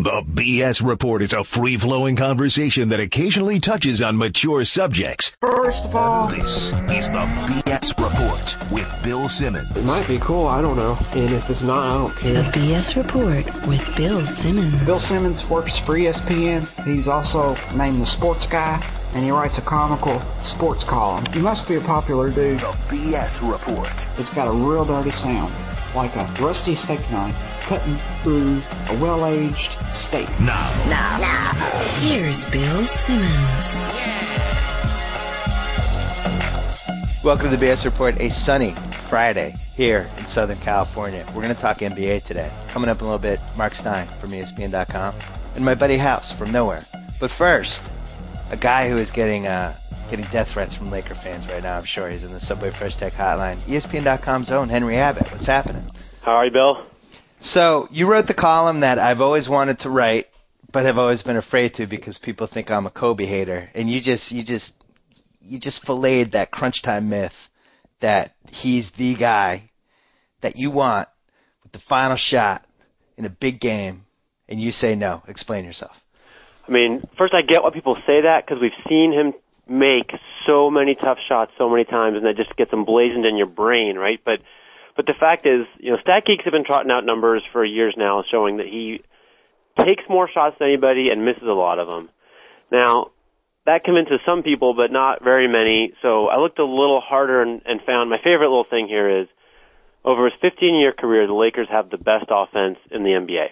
The BS Report is a free flowing conversation that occasionally touches on mature subjects. First of all, This is the BS Report with Bill Simmons. it might be cool, I don't know. And if it's not, I don't care. The. BS Report with Bill Simmons. Bill Simmons works for ESPN. He's also named the sports guy, and he writes a comical sports column. He must be a popular dude. The BS Report. It's got a real dirty sound, like a rusty steak knife cutting through a well-aged steak. Now, Now. Now. Here's Bill Simmons. Yeah. Welcome to the BS Report, a sunny Friday here in Southern California. We're going to talk NBA today. Coming up in a little bit, Marc Stein from ESPN.com and my buddy House from nowhere. But first, a guy who is getting uh, getting death threats from Laker fans right now. I'm sure he's in the Subway Fresh Tech hotline. ESPN.com's own Henry Abbott. What's happening? How are you, Bill? So you wrote the column that I've always wanted to write, but have always been afraid to because people think I'm a Kobe hater. And you just you just you just filleted that crunch time myth that he's the guy that you want with the final shot in a big game, and you say no. Explain yourself. I mean, first I get why people say that because we've seen him make so many tough shots so many times, and that just gets emblazoned in your brain, right? But but the fact is, you know, stat geeks have been trotting out numbers for years now showing that he takes more shots than anybody and misses a lot of them. Now, that convinces some people, but not very many. So I looked a little harder and, and found my favorite little thing here is over his 15 year career, the Lakers have the best offense in the NBA.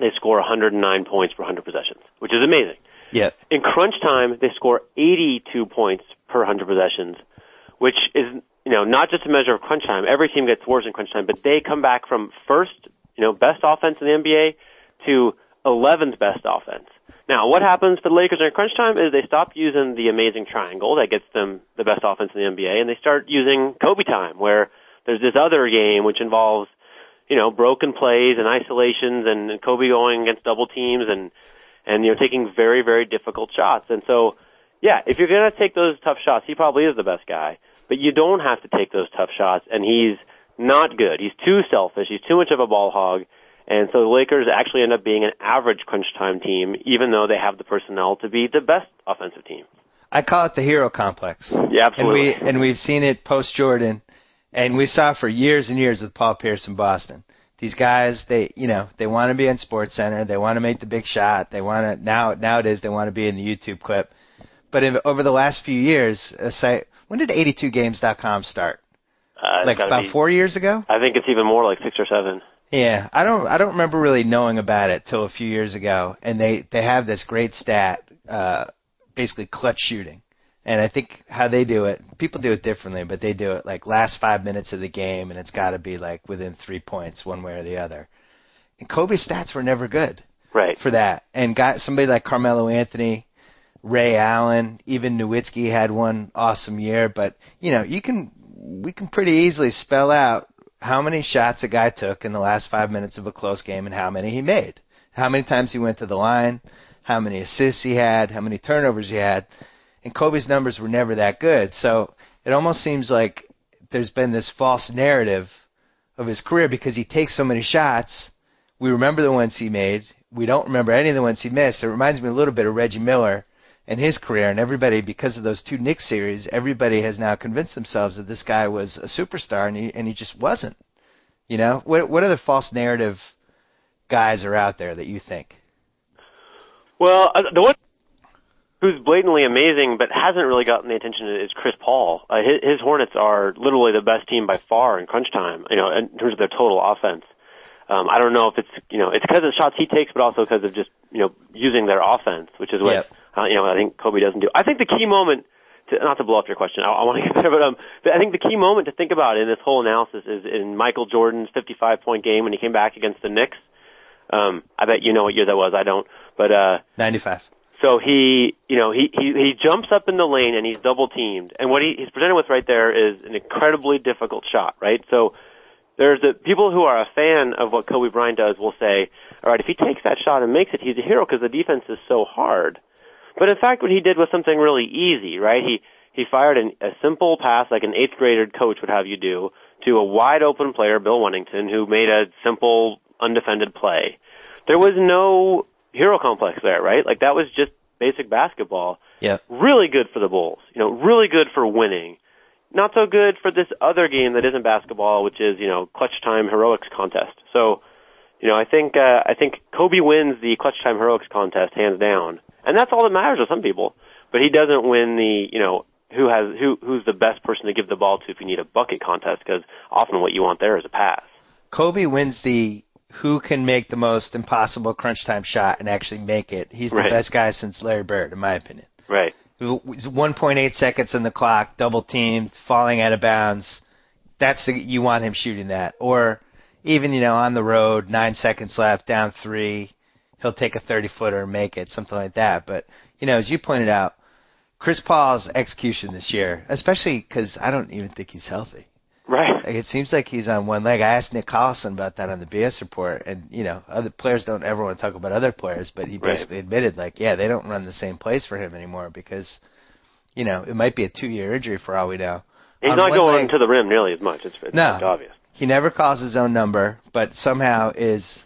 They score 109 points per 100 possessions, which is amazing. Yeah. In crunch time, they score 82 points per 100 possessions, which is, you know, not just a measure of crunch time. Every team gets worse in crunch time, but they come back from first, you know, best offense in the NBA to 11th best offense. Now, what happens for the Lakers in crunch time is they stop using the amazing triangle that gets them the best offense in the NBA, and they start using Kobe time, where there's this other game which involves, you know, broken plays and isolations, and, Kobe going against double teams, and and you know taking very very difficult shots. And so, yeah, if you're gonna take those tough shots, he probably is the best guy. But you don't have to take those tough shots, and he's not good. He's too selfish. He's too much of a ball hog. And so the Lakers actually end up being an average crunch time team, even though they have the personnel to be the best offensive team. I call it the hero complex. Yeah, absolutely. And we and we've seen it post Jordan, and we saw it for years and years with Paul Pierce in Boston. These guys, they you know they want to be in Sports Center, they want to make the big shot, they want to now nowadays they want to be in the YouTube clip. But in, over the last few years, a site when did 82games.com start? Uh, Like about be- four years ago. I think it's even more like six or seven. Yeah, I don't I don't remember really knowing about it till a few years ago, and they they have this great stat, uh, basically clutch shooting, and I think how they do it, people do it differently, but they do it like last five minutes of the game, and it's got to be like within three points, one way or the other. And Kobe's stats were never good Right. for that, and got somebody like Carmelo Anthony, Ray Allen, even Nowitzki had one awesome year, but you know you can we can pretty easily spell out how many shots a guy took in the last five minutes of a close game and how many he made. How many times he went to the line, how many assists he had, how many turnovers he had. And Kobe's numbers were never that good. So it almost seems like there's been this false narrative of his career because he takes so many shots. We remember the ones he made. We don't remember any of the ones he missed. It reminds me a little bit of Reggie Miller and his career and everybody because of those two Knicks series, everybody has now convinced themselves that this guy was a superstar and he and he just wasn't. You know, what what other false narrative guys are out there that you think? Well, uh, the one who's blatantly amazing but hasn't really gotten the attention is Chris Paul. Uh, his, his Hornets are literally the best team by far in crunch time. You know, in terms of their total offense. Um, I don't know if it's you know it's because of the shots he takes, but also because of just you know using their offense, which is what Yep. Uh, you know I think Kobe doesn't do. I think the key moment. To, not to blow up your question, I, I want to get there, but um, but I think the key moment to think about in this whole analysis is in Michael Jordan's 55 point game when he came back against the Knicks. Um, I bet you know what year that was. I don't, but uh, Ninety five. so he, you know, he, he, he jumps up in the lane and he's double teamed. And what he, he's presented with right there is an incredibly difficult shot, right? So there's the people who are a fan of what Kobe Bryant does will say, all right, if he takes that shot and makes it, he's a hero because the defense is so hard. But in fact, what he did was something really easy, right? He, he fired an, a simple pass like an eighth grader coach would have you do to a wide open player, Bill Wennington, who made a simple undefended play. there was no hero complex there, right? Like that was just basic basketball. Yeah. Really good for the Bulls. You know, really good for winning. Not so good for this other game that isn't basketball, which is, you know, clutch time heroics contest. So, you know, I think uh, I think Kobe wins the clutch time heroics contest hands down. And that's all that matters to some people. But he doesn't win the, you know, who has who who's the best person to give the ball to if you need a bucket contest because often what you want there is a pass. Kobe wins the who can make the most impossible crunch time shot and actually make it. He's the Right. best guy since Larry Bird, in my opinion. Right. 1.8 seconds on the clock, double teamed, falling out of bounds. That's the, you want him shooting that, or even you know on the road, nine seconds left, down three, he'll take a 30 footer and make it, something like that. But you know, as you pointed out, Chris Paul's execution this year, especially because I don't even think he's healthy. Right. Like it seems like he's on one leg. I asked Nick Collison about that on the BS report, and you know, other players don't ever want to talk about other players, but he Right. basically admitted, like, yeah, they don't run the same plays for him anymore because, you know, it might be a two-year injury for all we know. He's On not going leg- to the rim nearly as much. It's, it's No. it's obvious. He never calls his own number, but somehow is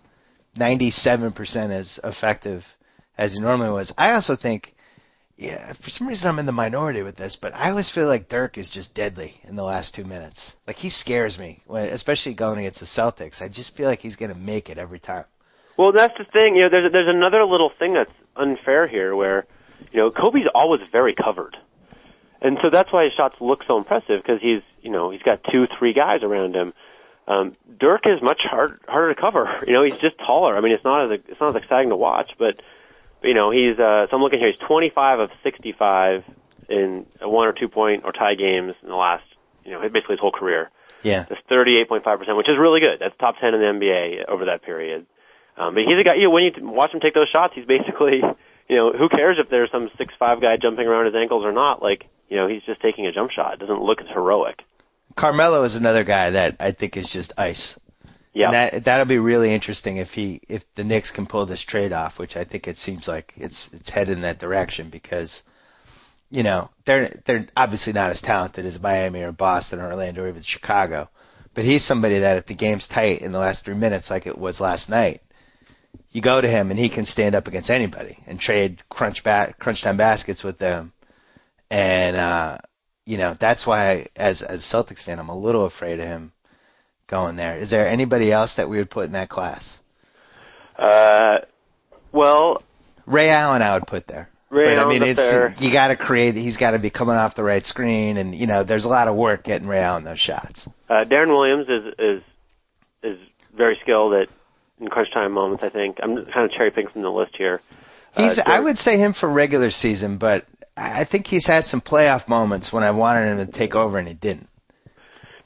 97% as effective as he normally was. I also think, yeah, for some reason I'm in the minority with this, but I always feel like Dirk is just deadly in the last two minutes. Like he scares me, when, especially going against the Celtics. I just feel like he's going to make it every time. Well, that's the thing. You know, there's there's another little thing that's unfair here, where you know Kobe's always very covered, and so that's why his shots look so impressive because he's you know he's got two, three guys around him. Um, Dirk is much hard, harder to cover. You know, he's just taller. I mean, it's not as it's not as exciting to watch, but you know he's. Uh, so I'm looking here. He's 25 of 65 in one or two point or tie games in the last you know basically his whole career. Yeah. That's 38.5%, which is really good. That's top 10 in the NBA over that period. Um, but he's a guy, you know, when you watch him take those shots, he's basically, you know, who cares if there's some six five guy jumping around his ankles or not? Like, you know, he's just taking a jump shot. It doesn't look as heroic. Carmelo is another guy that I think is just ice. Yeah. And that that'll be really interesting if he if the Knicks can pull this trade off, which I think it seems like it's it's headed in that direction because you know, they're they're obviously not as talented as Miami or Boston or Orlando or even Chicago. But he's somebody that if the game's tight in the last three minutes like it was last night, you go to him and he can stand up against anybody and trade crunch ba- crunch time baskets with them. And uh you know, that's why I, as as a Celtics fan I'm a little afraid of him going there. Is there anybody else that we would put in that class? Uh, well, Ray Allen, I would put there. Ray but I mean, it's there. you got to create. He's got to be coming off the right screen, and you know, there's a lot of work getting Ray Allen those shots. Uh, Deron Williams is is is very skilled at in crunch time moments. I think I'm kind of cherry picking from the list here. Uh, He's. I would say him for regular season, but I think he's had some playoff moments when I wanted him to take over, and he didn't.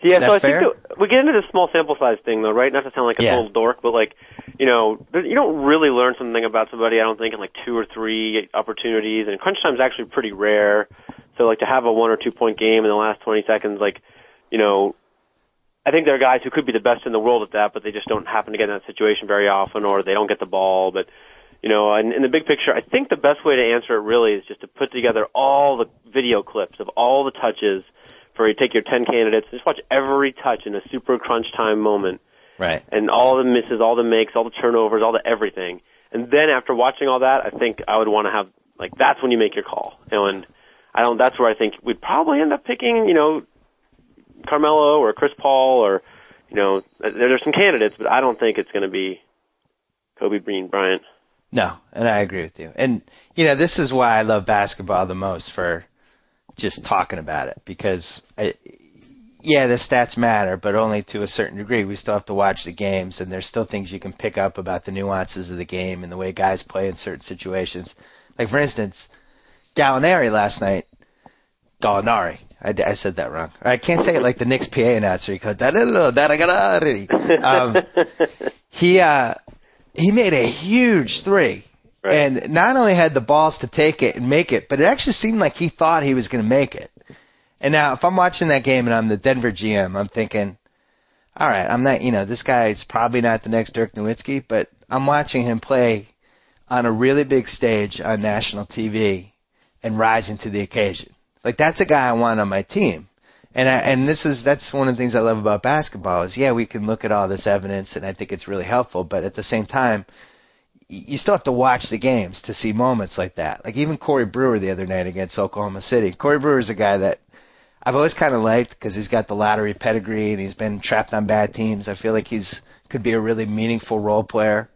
Yeah, so I fair? think that we get into this small sample size thing, though, right? Not to sound like a Yeah. total dork, but like, you know, you don't really learn something about somebody. I don't think in like two or three opportunities, and crunch time is actually pretty rare. So like to have a one or two point game in the last 20 seconds, like, you know, I think there are guys who could be the best in the world at that, but they just don't happen to get in that situation very often, or they don't get the ball. But you know, and in the big picture, I think the best way to answer it really is just to put together all the video clips of all the touches. For you take your 10 candidates, just watch every touch in a super crunch time moment, Right. and all the misses, all the makes, all the turnovers, all the everything. And then after watching all that, I think I would want to have like that's when you make your call. You know, and I don't. That's where I think we'd probably end up picking, you know, Carmelo or Chris Paul or, you know, there, there's some candidates, but I don't think it's going to be Kobe Bean Bryant. No, and I agree with you. And you know, this is why I love basketball the most for just talking about it because I, yeah, the stats matter, but only to a certain degree. We still have to watch the games, and there's still things you can pick up about the nuances of the game and the way guys play in certain situations. Like for instance, Gallinari last night. Gallinari. I, I said that wrong. I can't say it like the Knicks PA announcer. He Gallinari. Um, he uh, he made a huge three. Right. And not only had the balls to take it and make it, but it actually seemed like he thought he was going to make it. And now, if I'm watching that game and I'm the Denver GM, I'm thinking, all right, I'm not, you know, this guy's probably not the next Dirk Nowitzki, but I'm watching him play on a really big stage on national TV and rising to the occasion. Like that's a guy I want on my team. And I, and this is that's one of the things I love about basketball is yeah we can look at all this evidence and I think it's really helpful, but at the same time, you still have to watch the games to see moments like that. Like even Corey Brewer the other night against Oklahoma City. Corey Brewer is a guy that I've always kind of liked because he's got the lottery pedigree and he's been trapped on bad teams. I feel like he's could be a really meaningful role player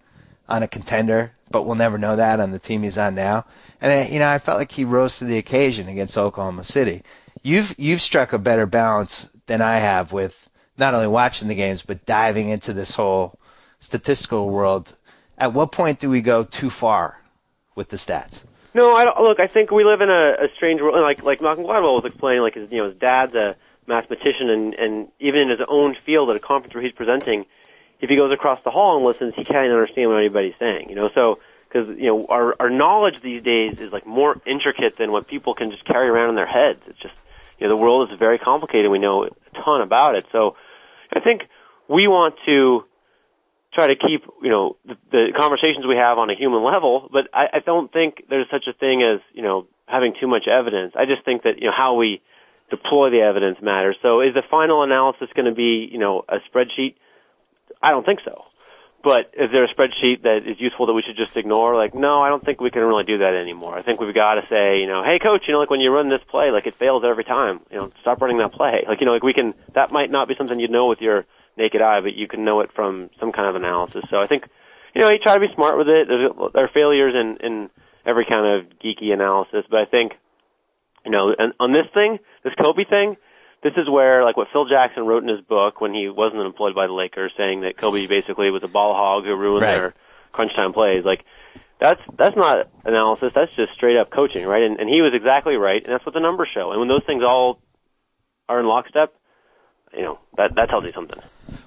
on a contender, but we'll never know that on the team he's on now. And I, you know, I felt like he rose to the occasion against Oklahoma City. You've you've struck a better balance than I have with not only watching the games but diving into this whole statistical world. At what point do we go too far with the stats? No, I don't. Look, I think we live in a, a strange world. Like like Malcolm Gladwell was explaining, like his you know his dad's a mathematician, and and even in his own field at a conference where he's presenting, if he goes across the hall and listens, he can't understand what anybody's saying. You know, so because you know our our knowledge these days is like more intricate than what people can just carry around in their heads. It's just you know the world is very complicated. We know a ton about it, so I think we want to try to keep you know the, the conversations we have on a human level, but I, I don't think there's such a thing as you know having too much evidence. I just think that you know how we deploy the evidence matters. So is the final analysis going to be you know a spreadsheet? I don't think so. But is there a spreadsheet that is useful that we should just ignore? Like, no, I don't think we can really do that anymore. I think we've got to say, you know, hey coach, you know, like when you run this play, like it fails every time. You know, stop running that play. Like, you know, like we can. That might not be something you'd know with your naked eye, but you can know it from some kind of analysis. So I think, you know, you try to be smart with it. There's, there are failures in in every kind of geeky analysis, but I think, you know, on this thing, this Kobe thing, this is where like what Phil Jackson wrote in his book when he wasn't employed by the Lakers, saying that Kobe basically was a ball hog who ruined Right. their crunch time plays. Like that's that's not analysis. That's just straight up coaching, right? And, and he was exactly right, and that's what the numbers show. And when those things all are in lockstep, you know that that tells you something.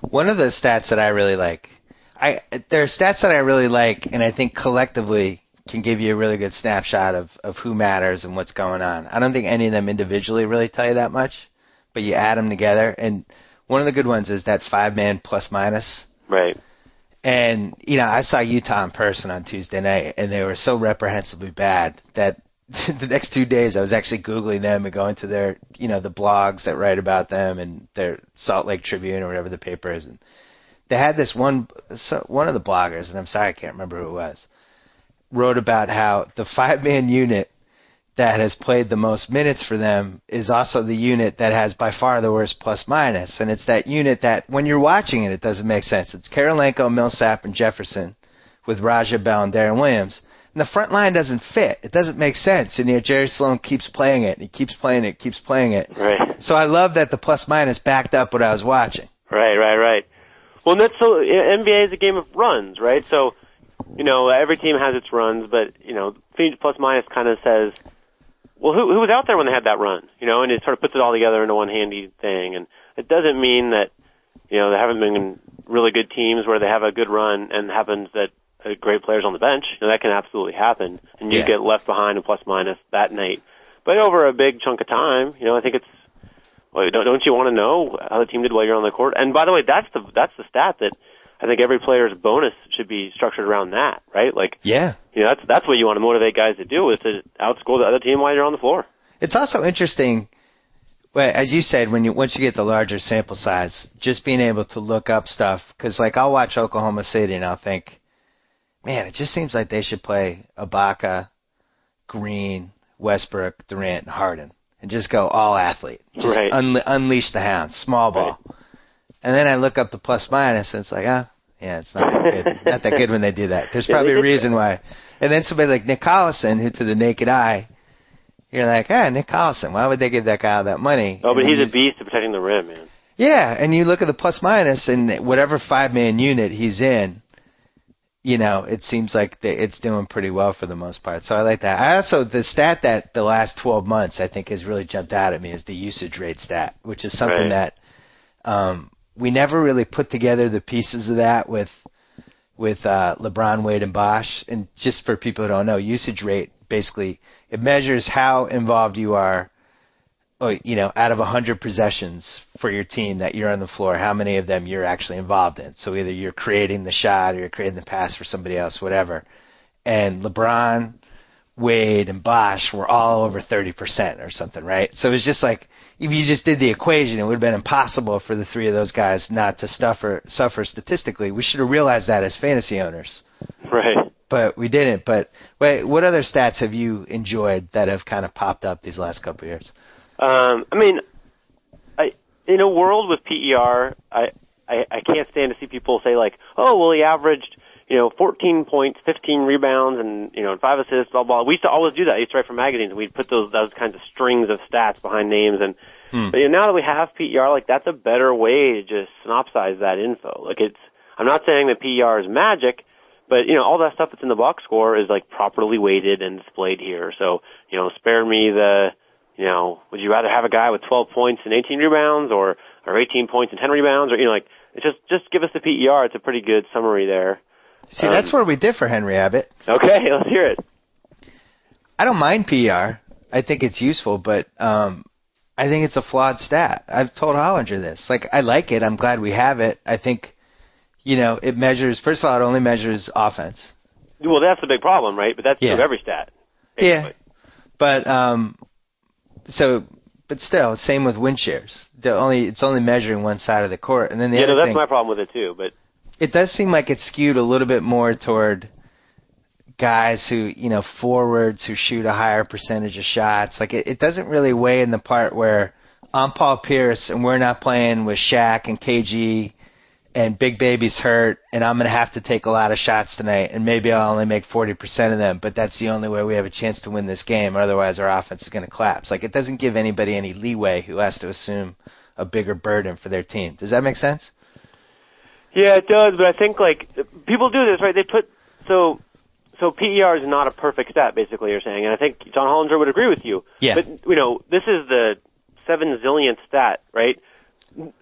One of the stats that I really like, I there are stats that I really like, and I think collectively can give you a really good snapshot of of who matters and what's going on. I don't think any of them individually really tell you that much, but you add them together, and one of the good ones is that five man plus minus. Right. And you know, I saw Utah in person on Tuesday night, and they were so reprehensibly bad that the next two days I was actually googling them and going to their, you know, the blogs that write about them and their Salt Lake Tribune or whatever the paper is, and they had this one, so one of the bloggers, and I'm sorry I can't remember who it was, wrote about how the five man unit that has played the most minutes for them is also the unit that has by far the worst plus minus. And it's that unit that when you're watching it, it doesn't make sense. It's Kirilenko, Millsap, and Jefferson with Raja Bell and Deron Williams. And the front line doesn't fit. It doesn't make sense. And yet Jerry Sloan keeps playing it. He keeps playing it, keeps playing it. Right. So I love that the plus minus backed up what I was watching. Right, right, right. Well, that's so NBA is a game of runs, right? So, you know, every team has its runs, but you know, Phoenix plus minus kind of says, well, who who was out there when they had that run? You know, and it sort of puts it all together into one handy thing. And it doesn't mean that, you know, there haven't been really good teams where they have a good run and happens that uh, great players on the bench. You know, that can absolutely happen, and you Yeah. get left behind in plus minus that night. But over a big chunk of time, you know, I think it's well, don't, don't you want to know how the team did while you're on the court? And by the way, that's the that's the stat that I think every player's bonus should be structured around that, right? Like, Yeah. you know, that's that's what you want to motivate guys to do is to outscore the other team while you're on the floor. It's also interesting, well, as you said, when you once you get the larger sample size, just being able to look up stuff. Because like I'll watch Oklahoma City and I'll think, man, it just seems like they should play Ibaka, Green, Westbrook, Durant, and Harden, and just go all athlete, just Right. unle- unleash the hounds, small ball. And then I look up the plus minus, and it's like, ah, yeah, it's not that good. not that good when they do that. There's probably a reason why. And then somebody like Nick Collison, who to the naked eye, you're like, ah, Nick Collison, why would they give that guy all that money? Oh, but And he's a beast at protecting the rim, man. Yeah, and you look at the plus minus, and whatever five man unit he's in, you know, it seems like it's doing pretty well for the most part. So I like that. I also the stat that the last 12 months I think has really jumped out at me is the usage rate stat, which is something Right. that um, we never really put together the pieces of that with with uh, LeBron, Wade, and Bosh. And just for people who don't know, usage rate basically it measures how involved you are. oh, You know, out of 100 possessions for your team that you're on the floor, how many of them you're actually involved in? So either you're creating the shot or you're creating the pass for somebody else, whatever. And LeBron, Wade, and Bosh were all over 30% or something, right? So it was just like, if you just did the equation, it would have been impossible for the three of those guys not to suffer, suffer statistically. We should have realized that as fantasy owners. Right. but we didn't. But wait, what other stats have you enjoyed that have kind of popped up these last couple of years? Um, I mean, I in a world with PER, I, I I can't stand to see people say like, oh, well, he averaged you know 14 points, 15 rebounds, and you know five assists, blah blah. We used to always do that. I used to write for magazines, and we'd put those those kinds of strings of stats behind names. And Hmm. but you know, now that we have PER, like that's a better way to just synopsize that info. Like it's, I'm not saying that PER is magic. But you know all that stuff that's in the box score is like properly weighted and displayed here. So you know, spare me the you know, would you rather have a guy with 12 points and 18 rebounds or, or 18 points and 10 rebounds or, you know, like, it's just, just give us the PER. It's a pretty good summary there. See, Um, that's where we differ, Henry Abbott. Okay, let's hear it. I don't mind PR. I think it's useful, but um, I think it's a flawed stat. I've told Hollinger this. Like, I like it. I'm glad we have it. I think, you know, it measures. First of all, it only measures offense. Well, that's the big problem, right? But that's true Yeah. of every stat. Yeah. basically. But um, so, but still, same with win shares. The only it's only measuring one side of the court, and then the Yeah, other no, that's thing, my problem with it too. But it does seem like it's skewed a little bit more toward guys who you know forwards who shoot a higher percentage of shots. Like it, it doesn't really weigh in the part where I'm Paul Pierce and we're not playing with Shaq and KG and Big Baby's hurt and I'm gonna have to take a lot of shots tonight and maybe I'll only make forty percent of them, but that's the only way we have a chance to win this game. Otherwise, our offense is gonna collapse. Like it doesn't give anybody any leeway who has to assume a bigger burden for their team. Does that make sense? Yeah, it does, but I think like people do this, right? They put so so PER is not a perfect stat, basically. You're saying, and I think John Hollinger would agree with you. Yeah. But you know, this is the seven zillionth stat, right?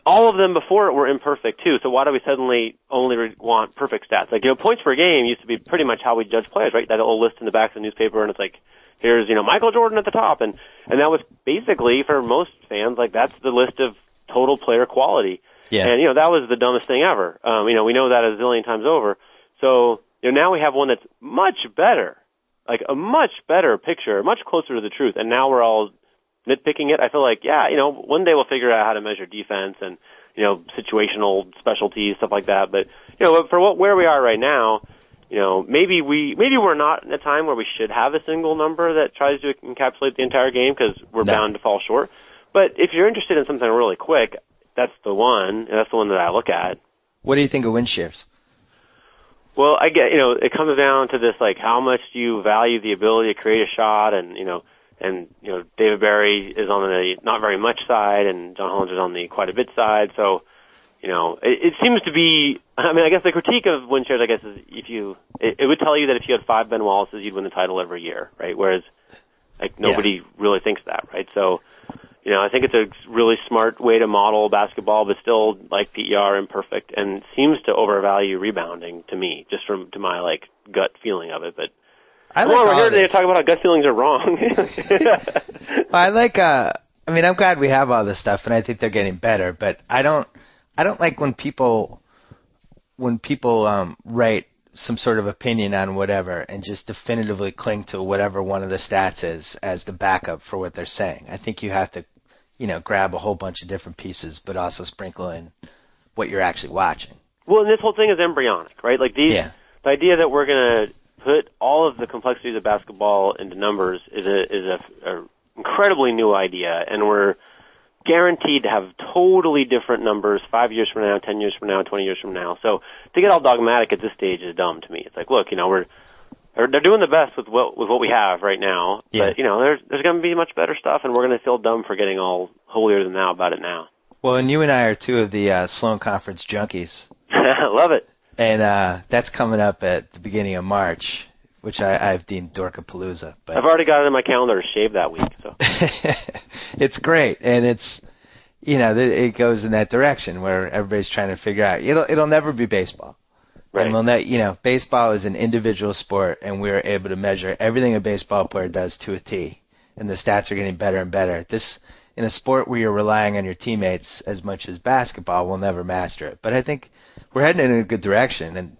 All of them before it were imperfect too. So why do we suddenly only re- want perfect stats? Like you know, points per game used to be pretty much how we judge players, right? That little list in the back of the newspaper, and it's like. Here's, you know, Michael Jordan at the top, and and that was basically for most fans like that's the list of total player quality. Yeah. And you know that was the dumbest thing ever. Um, you know we know that a zillion times over. So you know now we have one that's much better, like a much better picture, much closer to the truth. And now we're all nitpicking it. I feel like yeah, you know one day we'll figure out how to measure defense and you know situational specialties stuff like that. But you know for what where we are right now. You know, maybe we maybe we're not in a time where we should have a single number that tries to encapsulate the entire game because we're No. bound to fall short. But if you're interested in something really quick, that's the one. That's the one that I look at. What do you think of win shares? Well, I get you know it comes down to this like how much do you value the ability to create a shot, and you know, and you know David Berri is on the not very much side, and John Hollinger's on the quite a bit side. So, you know, it, it seems to be. I mean, I guess the critique of win shares, I guess, is if you it, it would tell you that if you had five Ben Wallaces, you'd win the title every year, right? Whereas, like nobody really thinks that, right? So, you know, I think it's a really smart way to model basketball, but still like PER imperfect and seems to overvalue rebounding to me, just from to my like gut feeling of it. But I like well, we're here today to talk about how gut feelings are wrong. I like uh I mean I'm glad we have all this stuff and I think they're getting better, but I don't I don't like when people when people um write some sort of opinion on whatever and just definitively cling to whatever one of the stats is as the backup for what they're saying. I think you have to, you know, grab a whole bunch of different pieces but also sprinkle in what you're actually watching. well, and this whole thing is embryonic, right? Like these, Yeah. the idea that we're gonna put all of the complexities of basketball into numbers is a is a, a incredibly new idea, and we're guaranteed to have totally different numbers five years from now, ten years from now, twenty years from now. So to get all dogmatic at this stage is dumb to me. It's like, look, you know, we're they're, they're doing the best with what with what we have right now, Yeah. but you know, there's there's going to be much better stuff, and we're going to feel dumb for getting all holier than thou about it now. Well, and you and I are two of the uh, Sloan Conference junkies. Love it. And uh that's coming up at the beginning of March, which I, I've deemed Dorkapalooza. But I've already got it in my calendar to shave that week. So it's great, and it's you know it goes in that direction where everybody's trying to figure out it'll it'll never be baseball. Right. And we'll you know baseball is an individual sport, and we're able to measure everything a baseball player does to a T, and the stats are getting better and better. This in a sport where you're relying on your teammates as much as basketball, we'll never master it. But I think we're heading in a good direction, and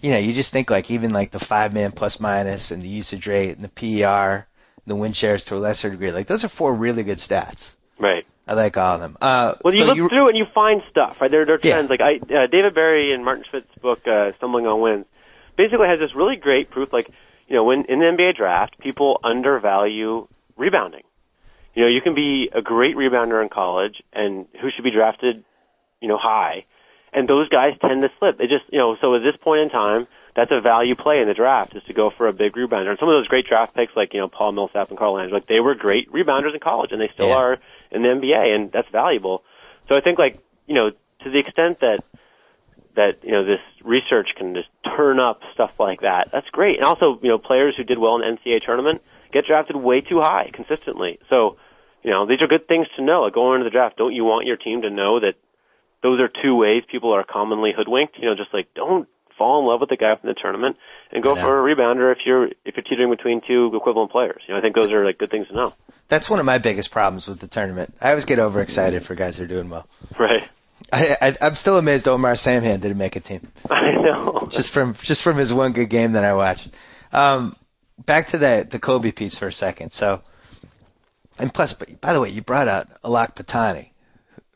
you know you just think like even like the five man plus minus and the usage rate and the PER, the win shares to a lesser degree, like those are four really good stats. right. I like all of them. Uh, Well, you so look through and you find stuff, right? There, there are Yeah. trends. Like I, uh, David Berri and Martin Schmidt's book, uh, "Stumbling on Wins," basically has this really great proof, like you know, when in the NBA draft, people undervalue rebounding. You know, you can be a great rebounder in college, and who should be drafted, you know, high, and those guys tend to slip. It just, you know, so at this point in time, that's a value play in the draft is to go for a big rebounder. And some of those great draft picks, like you know Paul Millsap and Carl Landry, like they were great rebounders in college, and they still Yeah. are in the NBA, and that's valuable. So I think, like you know, to the extent that that you know this research can just turn up stuff like that, that's great. And also, you know, players who did well in the NCAA tournament get drafted way too high consistently. So, you know, these are good things to know. Like going into the draft, don't you want your team to know that those are two ways people are commonly hoodwinked? You know, just like don't fall in love with the guy from the tournament and go for a rebounder if you're if you're teetering between two equivalent players. You know, I think those are like good things to know. That's one of my biggest problems with the tournament. I always get overexcited for guys that are doing well. Right. I, I I'm still amazed Omar Samhan didn't make a team. I know. just from just from his one good game that I watched. Um, back to the the Kobe piece for a second. So, and plus, but by the way, you brought out Alok Pattani,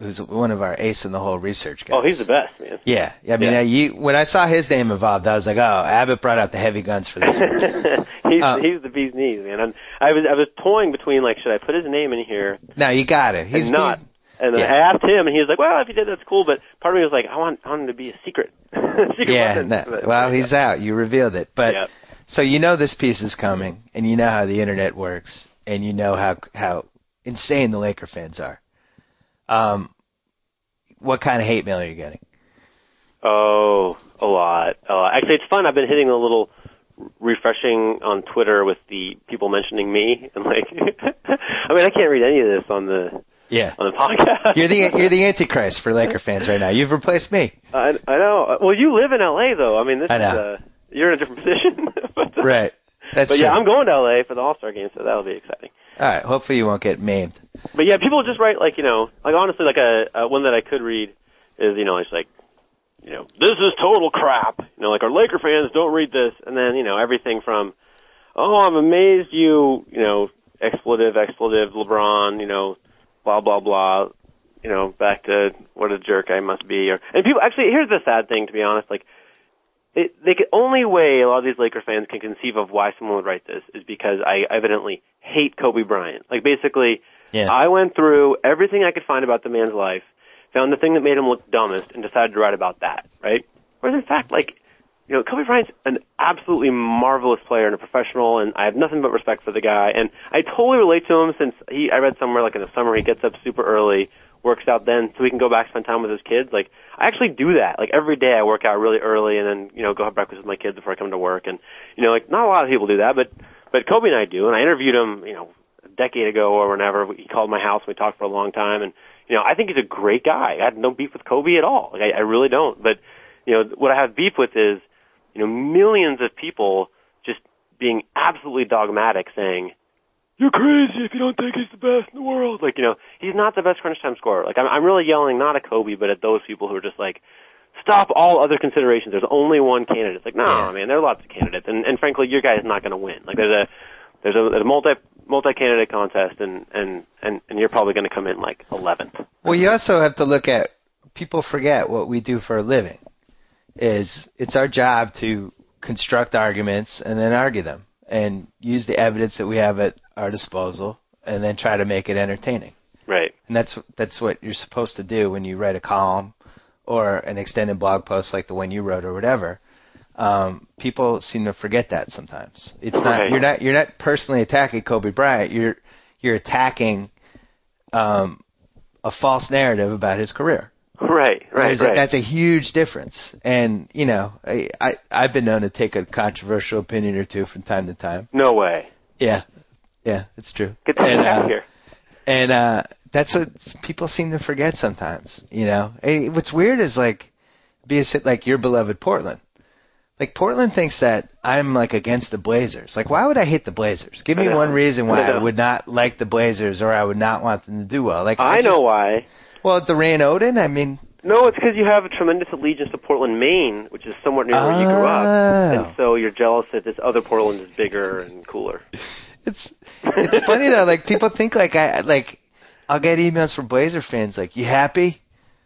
who's one of our ace in the whole research guys. oh, he's the best, man. Yeah, I mean, Yeah. uh, you, when I saw his name involved, I was like, oh, Abbott brought out the heavy guns for this. he's Uh, he's the bee's knees, man. And I was I was toying between like should I put his name in here No, you got it. He's not. And then yeah. I asked him, and he was like, "Well, if you did, that's cool." But part of me was like, "I want, I want him to be a secret." secret Yeah, no, But- well, he's out. You revealed it, but Yep. so you know this piece is coming, and you know how the internet works, and you know how how insane the Laker fans are. Um, what kind of hate mail are you getting? Oh, a lot. Lot. Actually, it's fun. I've been hitting a little refreshing on Twitter with the people mentioning me, and like, I mean, I can't read any of this on the Yeah, on the podcast. you're the you're the antichrist for Laker fans right now. You've replaced me. I, I know. Well, you live in LA, though. I mean, this I is uh, you're in a different position. but, uh, Right. That's but yeah, true. I'm going to LA for the All Star game, so that'll be exciting. All right. Hopefully you won't get maimed. But yeah, people just write like you know, like honestly, like a, a one that I could read is you know, it's like, you know, this is total crap. You know, like our Laker fans don't read this, and then you know everything from, oh, I'm amazed you, you know, expletive, expletive, LeBron, you know, blah blah blah, you know, back to what a jerk I must be, or and people actually here's the sad thing to be honest, like. It, they can, only way a lot of these Laker fans can conceive of why someone would write this is because I evidently hate Kobe Bryant. Like basically, Yeah. I went through everything I could find about the man's life, found the thing that made him look dumbest, and decided to write about that, right? Whereas in fact, like, you know, Kobe Bryant's an absolutely marvelous player and a professional, and I have nothing but respect for the guy. And I totally relate to him since he, I read somewhere like in the summer he gets up super early, works out then so he can go back spend time with his kids. Like, I actually do that. Like every day I work out really early and then, you know, go have breakfast with my kids before I come to work. And, you know, like not a lot of people do that, but, but Kobe and I do. And I interviewed him, you know, decade ago or whenever. He called my house. And We talked for a long time, and you know, I think he's a great guy. I had no beef with Kobe at all. Like I, I really don't. But you know, what I have beef with is, you know, millions of people just being absolutely dogmatic, saying, "You're crazy if you don't think he's the best in the world." Like you know, he's not the best crunch time scorer. Like I'm, I'm really yelling not at Kobe, but at those people who are just like. Stop all other considerations. There's only one candidate. It's like, no, Yeah. man, there are lots of candidates, and, and frankly, your guy is not going to win. Like, there's a there's a, there's a multi multi candidate contest, and and and and you're probably going to come in like 11th. Well, you also have to look at people forget what we do for a living. Is it's our job to construct arguments and then argue them and use the evidence that we have at our disposal and then try to make it entertaining. Right. And that's that's what you're supposed to do when you write a column or an extended blog post like the one you wrote or whatever. Um, people seem to forget that sometimes. It's not Right. you're not you're not personally attacking Kobe Bryant. You're you're attacking um, a false narrative about his career. Right. Right. There's a- right. that's a huge difference. And you know, I, I I've been known to take a controversial opinion or two from time to time. no way. Yeah, yeah, it's true. Get the and, out uh, here. and uh that's what people seem to forget sometimes you know what's weird is like be a like your beloved portland like portland thinks that i'm like against the blazers. Like why would i hate the blazers? Give me one reason why I i would not like the blazers or i would not want them to do well. Like I just- know why. well Durant Oden i mean No, it's because you have a tremendous allegiance to Portland, Maine, which is somewhat near where you grew up, Oh. and so you're jealous that this other Portland is bigger and cooler. it's it's funny though like people think like i like i'll get emails from blazer fans like you happy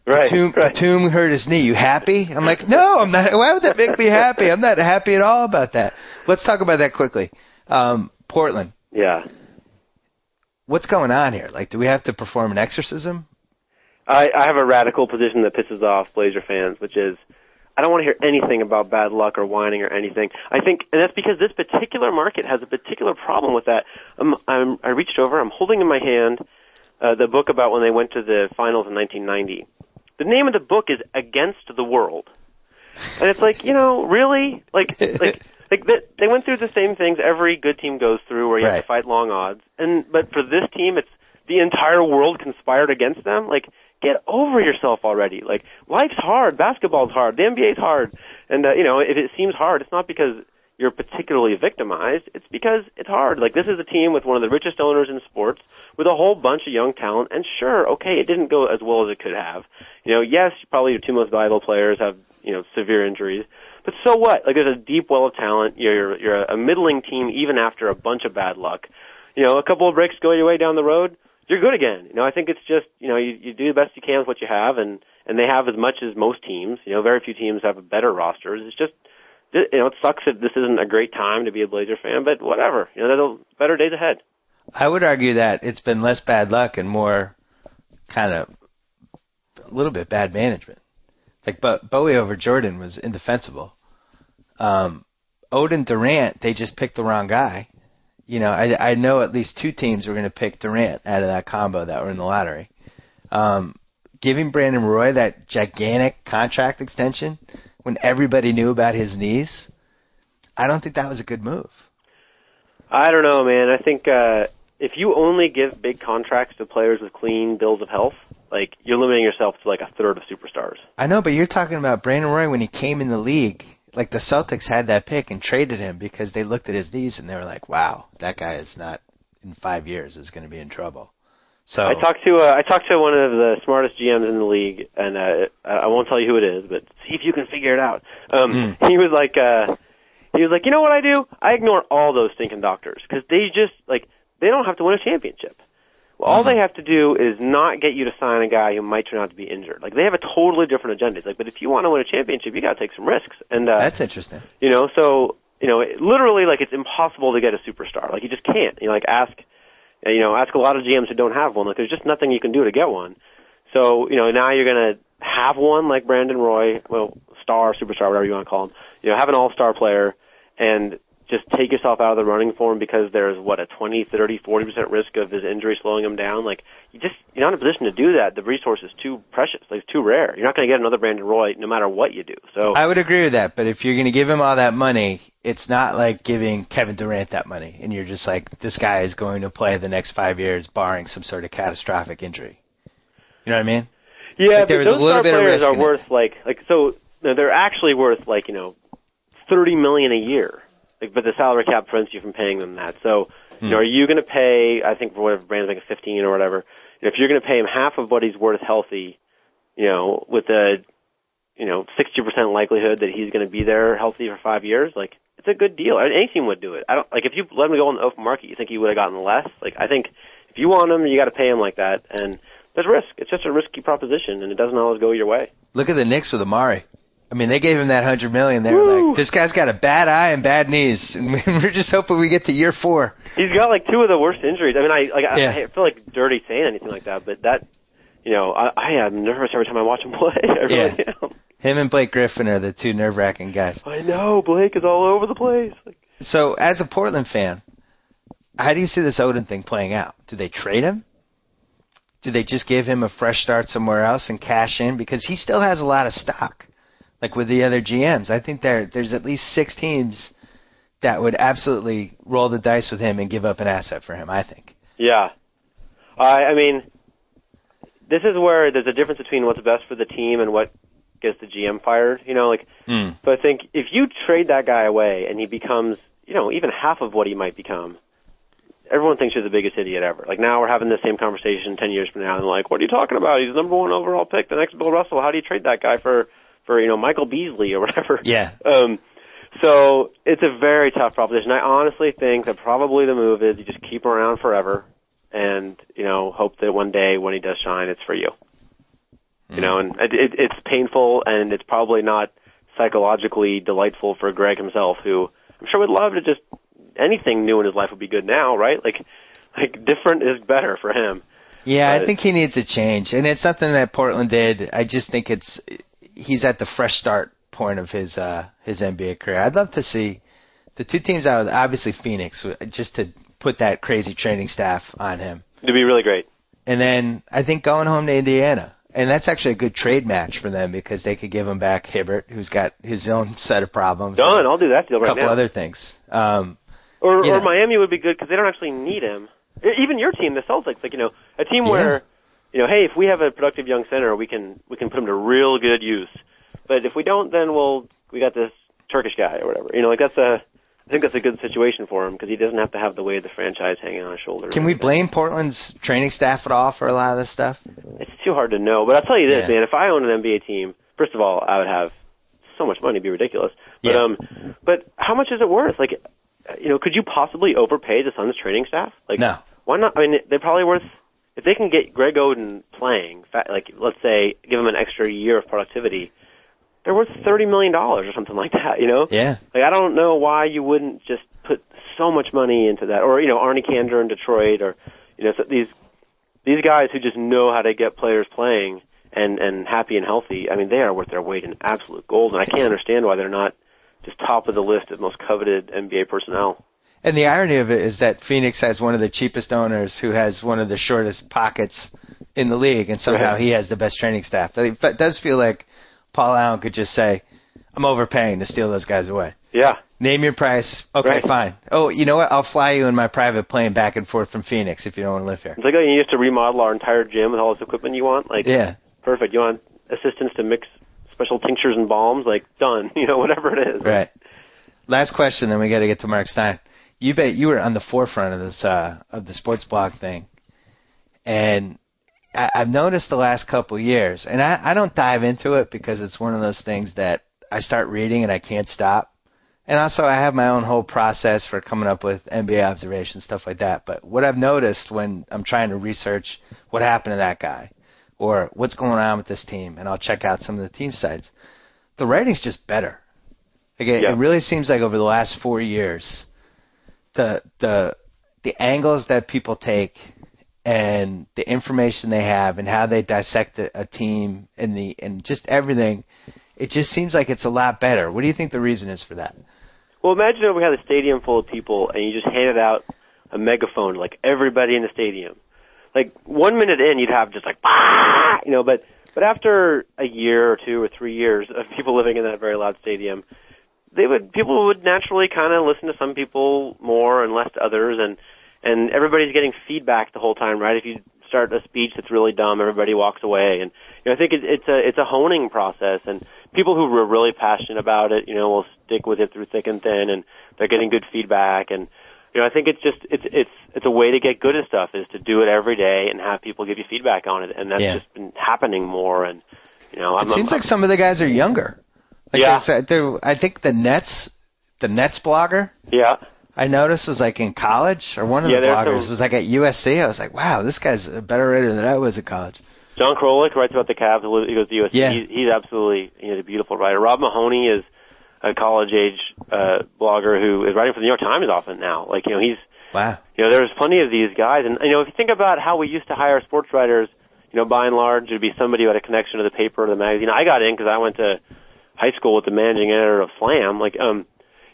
Right, Batum, right. Batum hurt his knee. You happy? I'm like, no, I'm not. Why would that make me happy? I'm not happy at all about that. Let's talk about that quickly. Um, Portland, Yeah. what's going on here? Like, do we have to perform an exorcism? I, I have a radical position that pisses off Blazer fans, which is I don't want to hear anything about bad luck or whining or anything. I think, and that's because this particular market has a particular problem with that. Um, I'm, I reached over, I'm holding in my hand uh, the book about when they went to the finals in 1990. The name of the book is Against the World, and it's like, you know, really, like, like. Like they, they went through the same things every good team goes through, where you have to fight long odds. And but for this team, it's the entire world conspired against them. Like, get over yourself already. Like, life's hard, basketball's hard, the NBA's hard, and uh, you know if it seems hard, it's not because you're particularly victimized. It's because it's hard. Like this is a team with one of the richest owners in sports, with a whole bunch of young talent. And sure, okay, it didn't go as well as it could have. You know, yes, probably your two most valuable players have you know severe injuries. But so what? Like there's a deep well of talent. You're you're a middling team even after a bunch of bad luck. You know, a couple of breaks go your way down the road, you're good again. You know, I think it's just you know you, you do the best you can with what you have, and and they have as much as most teams. You know, very few teams have a better rosters. It's just you know it sucks that this isn't a great time to be a Blazer fan, but whatever. You know, there's better days ahead. I would argue that it's been less bad luck and more kind of a little bit bad management. Like, but Bowie over Jordan was indefensible. Um, Oden Durant, they just picked the wrong guy. You know, I I know at least two teams were going to pick Durant out of that combo that were in the lottery. Um, giving Brandon Roy that gigantic contract extension when everybody knew about his knees, I don't think that was a good move. I don't know, man. I think uh, if you only give big contracts to players with clean bills of health, like you're limiting yourself to like a third of superstars. I know, but you're talking about Brandon Roy when he came in the league. Like the Celtics had that pick and traded him because they looked at his knees and they were like, "Wow, that guy is not in five years is going to be in trouble." So I talked to uh, I talked to one of the smartest GMs in the league, and uh, I won't tell you who it is, but see if you can figure it out. Um, He was like, uh, he was like, you know what I do? I ignore all those stinking doctors because they just like they don't have to win a championship. Well, all they have to do is not get you to sign a guy who might turn out to be injured. Like they have a totally different agenda. It's like, but if you want to win a championship, you got to take some risks. And uh, that's interesting. you know, so you know, it, literally, like it's impossible to get a superstar. Like you just can't. You know, like ask, you know, ask a lot of GMs who don't have one. Like there's just nothing you can do to get one. So you know, now you're gonna have one like Brandon Roy, well, star, superstar, whatever you want to call him. You know, have an all-star player, and just take yourself out of the running for him because there's what a 20, 30, 40 percent risk of his injury slowing him down. Like you just you're not in a position to do that. The resource is too precious. Like it's too rare. You're not going to get another Brandon Roy no matter what you do. So I would agree with that, but if you're going to give him all that money, it's not like giving Kevin Durant that money and you're just like this guy is going to play the next 5 years barring some sort of catastrophic injury. You know what I mean? Yeah, Like, there but was a those little bit of players risk are in it. worth like like so they're actually worth like you know thirty million a year. Like, but the salary cap prevents you from paying them that. So, you Hmm. know, are you going to pay? I think for whatever Brandon's like a fifteen or whatever. If you're going to pay him half of what he's worth healthy, you know, with a you know sixty percent likelihood that he's going to be there healthy for five years, like it's a good deal. I mean, any team would do it. I don't like if you let him go on the open market. You think he would have gotten less? Like I think if you want him, you got to pay him like that, and there's risk. It's just a risky proposition, and it doesn't always go your way. Look at the Knicks with Amar'e. I mean, they gave him that 100 million. They were Woo. like, this guy's got a bad eye and bad knees, and we're just hoping we get to year 4. He's got like two of the worst injuries. I mean, I like Yeah. I, I feel like dirty saying anything like that, but that, you know, I, I am nervous every time I watch him play. I really Yeah. am. Him and Blake Griffin are the two nerve-wracking guys. I know Blake is all over the place. Like, So, as a Portland fan, how do you see this Oden thing playing out? Do they trade him? Do they just give him a fresh start somewhere else and cash in because he still has a lot of stock, like with the other GMs? I think there there's at least six teams that would absolutely roll the dice with him and give up an asset for him. I think. yeah, I I mean, this is where there's a difference between what's best for the team and what gets the GM fired. You know, like Mm. So I think if you trade that guy away and he becomes, you know, even half of what he might become, everyone thinks you're the biggest idiot ever. Like now we're having the same conversation ten years from now, and like, what are you talking about? He's the number one overall pick, the next Bill Russell. How do you trade that guy for, for you know, Michael Beasley or whatever? Yeah. Um, so it's a very tough proposition. I honestly think that probably the move is you just keep him around forever, and you know, hope that one day when he does shine, it's for you. You know, and it, it, it's painful and it's probably not psychologically delightful for Greg himself, who I'm sure would love to just anything new in his life would be good now, right? Like, like different is better for him. Yeah, I think he needs a change, and it's something that Portland did. I just think it's he's at the fresh start point of his uh his NBA career. I'd love to see the two teams I out. Obviously, Phoenix, just to put that crazy training staff on him, It'd be really great. and then I think going home to Indiana. And that's actually a good trade match for them because they could give him back Hibbert, who's got his own set of problems. Done. I'll do that deal right now. a couple other things. Um, Or, or know. Miami would be good because they don't actually need him. Even your team, the Celtics, like you know, a team Yeah. where, you know, hey, if we have a productive young center, we can we can put him to real good use. But if we don't, then we'll we got this Turkish guy or whatever. You know, like that's a I think that's a good situation for him because he doesn't have to have the weight of the franchise hanging on his shoulders. can we blame Portland's training staff at all for a lot of this stuff? It's too hard to know. But I'll tell you this, Yeah. man. If I owned an NBA team, first of all, I would have so much money, it'd be ridiculous. But Yeah. um, but how much is it worth? Like, you know, could you possibly overpay the Suns training staff? Like, No. why not? I mean, they're probably worth if they can get Greg Oden playing. Like, let's say, give him an extra year of productivity. They're worth thirty million dollars or something like that. You know? Yeah. Like, I don't know why you wouldn't just put so much money into that, or you know, Arnie Kander in Detroit, or you know, so these these guys who just know how to get players playing and and happy and healthy. I mean, they are worth their weight in absolute gold, and I can't understand why they're not just top of the list of most coveted NBA personnel. And the irony of it is that Phoenix has one of the cheapest owners who has one of the shortest pockets in the league, and somehow Right. he has the best training staff. It does feel like Paul Allen could just say, "I'm overpaying to steal those guys away." Yeah, Name your price. Okay, Right. fine. Oh, you know what? I'll fly you in my private plane back and forth from Phoenix if you don't want to live here. it's like oh, you have to remodel our entire gym with all this equipment you want. Like, Yeah. perfect. You want assistance to mix special tinctures and balms? Like, done. You know, whatever it is. Right. Last question, then we got to get to Marc Stein. You bet you were on the forefront of this uh, of the sports blog thing, and I, I've noticed the last couple of years, and I, I don't dive into it because it's one of those things that I start reading and I can't stop. And also, I have my own whole process for coming up with NBA observations, stuff like that. But what I've noticed when I'm trying to research what happened to that guy, or what's going on with this team, and I'll check out some of the team sites, the writing's just better. Like it, Yeah. it really seems like over the last four years, the the the angles that people take and the information they have and how they dissect a, a team and the and just everything, it just seems like it's a lot better. What do you think the reason is for that? Well, imagine if we had a stadium full of people and you just handed out a megaphone like everybody in the stadium. Like one minute in, you'd have just like, "Ah!" you know, but but after a year or two or three years of people living in that very loud stadium, they would people would naturally kind of listen to some people more and less to others, and and everybody's getting feedback the whole time, right? If you start a speech that's really dumb, everybody walks away, and you know, I think it, it's a it's a honing process, and people who were really passionate about it, you know, will stick with it through thick and thin, and they're getting good feedback, and you know, I think it's just it's it's it's a way to get good at stuff is to do it every day and have people give you feedback on it, and that's Yeah. just been happening more, and you know, I'm It seems I'm, like some of the guys are younger. Like Yeah. there's a- there, I think the Nets, the Nets blogger, yeah. I noticed was like in college, or one of Yeah, the bloggers some- was like at USC. I was like, wow, this guy's a better writer than I was at college. John Krolik writes about the Cavs. He goes to USC. Yeah. He's, he's absolutely you know, a beautiful writer. Rob Mahoney is a college age uh, blogger who is writing for the New York Times often now. Like you know, he's Wow. you know, there's plenty of these guys, and you know, if you think about how we used to hire sports writers, you know, by and large, it'd be somebody who had a connection to the paper or the magazine. I got in because I went to high school with the managing editor of Slam. Like, um,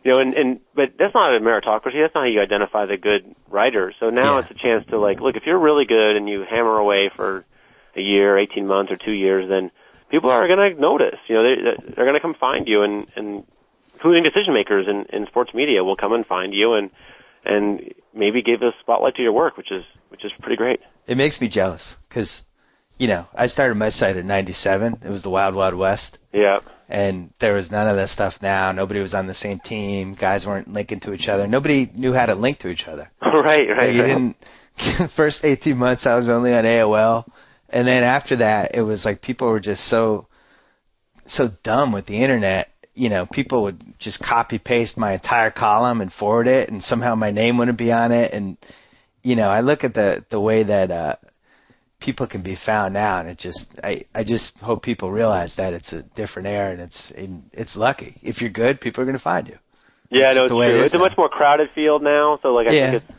you know, and and but that's not a meritocracy. That's not how you identify the good writers. So now Yeah. it's a chance to like, look, if you're really good and you hammer away for a year, 18 months, or two years, then people are going to notice. You know, they they're going to come find you, and and including decision makers in in sports media will come and find you and and maybe give a spotlight to your work, which is which is pretty great. It makes me jealous because, you know, I started my site at '97. It was the Wild Wild West, Yeah. And there was none of that stuff now. Nobody was on the same team. Guys weren't linking to each other. Nobody knew how to link to each other. right, right. Like, you right. didn't. first 18 months, I was only on AOL, and then after that, it was like people were just so, so dumb with the internet. You know, people would just copy paste my entire column and forward it, and somehow my name wouldn't be on it. And you know, I look at the the way that uh, people can be found now, and it just I I just hope people realize that it's a different era, and it's and it's lucky. If you're good, people are going to find you. Yeah, It's no, it's it true. is It's a much more crowded field now, so like I Yeah. think it's